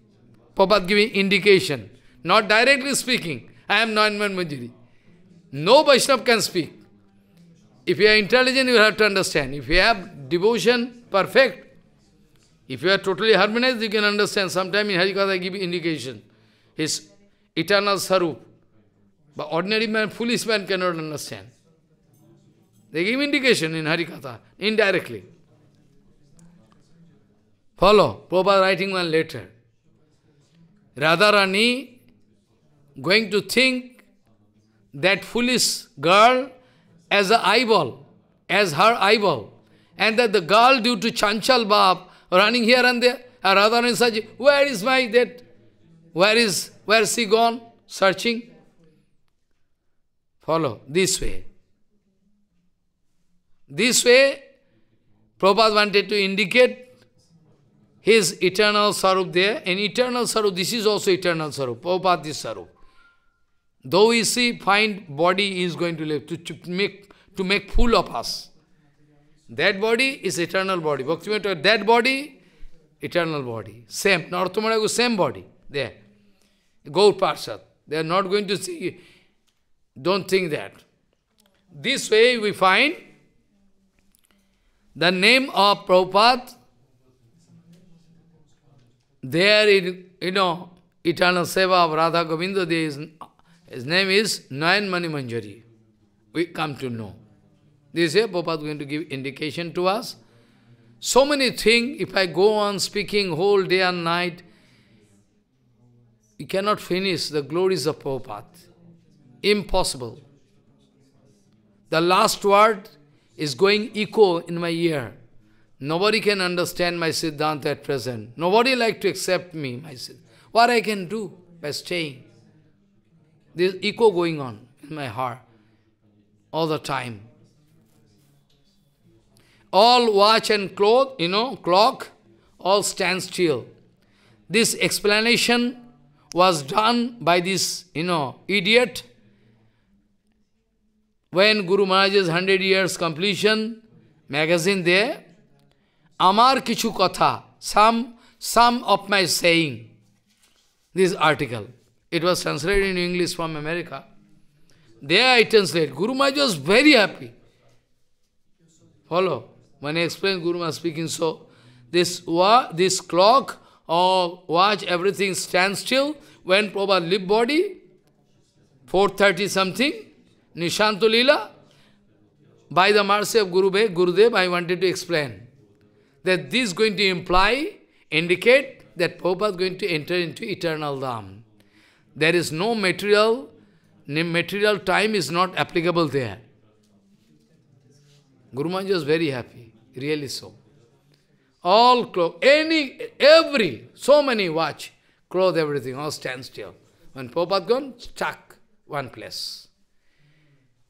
Prabhupada giving indication, not directly speaking, I am Nayanmani Manjari. No Vaishnava can speak. If you are intelligent, you have to understand. If you have devotion, perfect. If you are totally harmonized, you can understand. Sometimes in Harikatha I give indication. His eternal sarup. But ordinary man, foolish man cannot understand. They give indication in Harikatha, indirectly. Follow. Prabhupada writing one letter. Radharani going to think that foolish girl as an eyeball, as her eyeball. And that the girl due to Chanchal Bab running here and there, and Radharani where is my dead? Where is, where is she gone? Searching. Follow, this way. This way, Prabhupada wanted to indicate his eternal sarup there. And eternal sarup, this is also eternal sarup. Prabhupada is sarup. Though we see find body is going to live, to, to make to make fool of us. That body is eternal body. Bhaktivinoda, that body, eternal body. Same. Narottamanagu, same body. There. Gaur Parshad. They are not going to see. Don't think that. This way we find the name of Prabhupada there in, you know, eternal seva of Radha Govinda, his, his name is Nayan Mani Manjari. We come to know. This is Prabhupada going to give indication to us. So many things, if I go on speaking whole day and night, you cannot finish the glories of Prabhupada. Impossible. The last word is going echo in my ear. Nobody can understand my Siddhanta at present. Nobody like to accept me, my. What I can do by staying? This echo going on in my heart all the time. All watch and cloth, you know, clock, all stand still. This explanation was done by this, you know, idiot. When Guru Maharaj's 100 years completion magazine there, Amar Kichu Katha, some, some of my saying, this article. It was translated in English from America. There I translate. Guru Maharaj was very happy. Follow. When I explain Guru Maharaj speaking so, this, this clock or watch, everything stands still. When Prabhupada leave body, 4.30 something, Nishanto Lila, by the mercy of Guru Gurudev, I wanted to explain that this is going to imply, indicate that Prabhupada is going to enter into eternal Dham. There is no material, material time is not applicable there. Guru Maharaj was very happy, really so. All cloth, any, every, so many watch, clothes, everything, all stand still. When Prabhupada gone, stuck one place.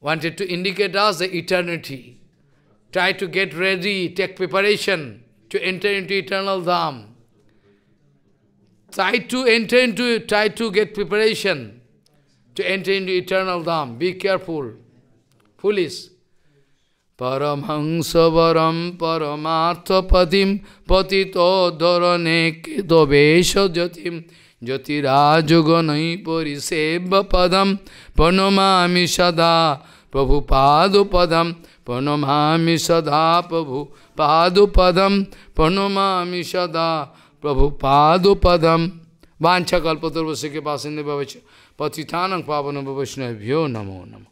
Wanted to indicate us the eternity. Try to get ready, take preparation to enter into eternal Dham. Try to enter into, try to get preparation. to enter into eternal Dham. Be careful. Foolish. परमहंसवरं परमार्थपतिं पतितोद्धरणे किदोवेशज्योतिं ज्योतिराजुगणैपरिसेवपदं प्रणमामि सदा प्रभुपादुपदं प्रणमामि सदा प्रभुपादुपदं प्रणमामि सदा प्रभुपादुपदं वाञ्छकल्पतुर्वस्य के पास पतिथानं पावन वैष्णव्यो नमो नमः।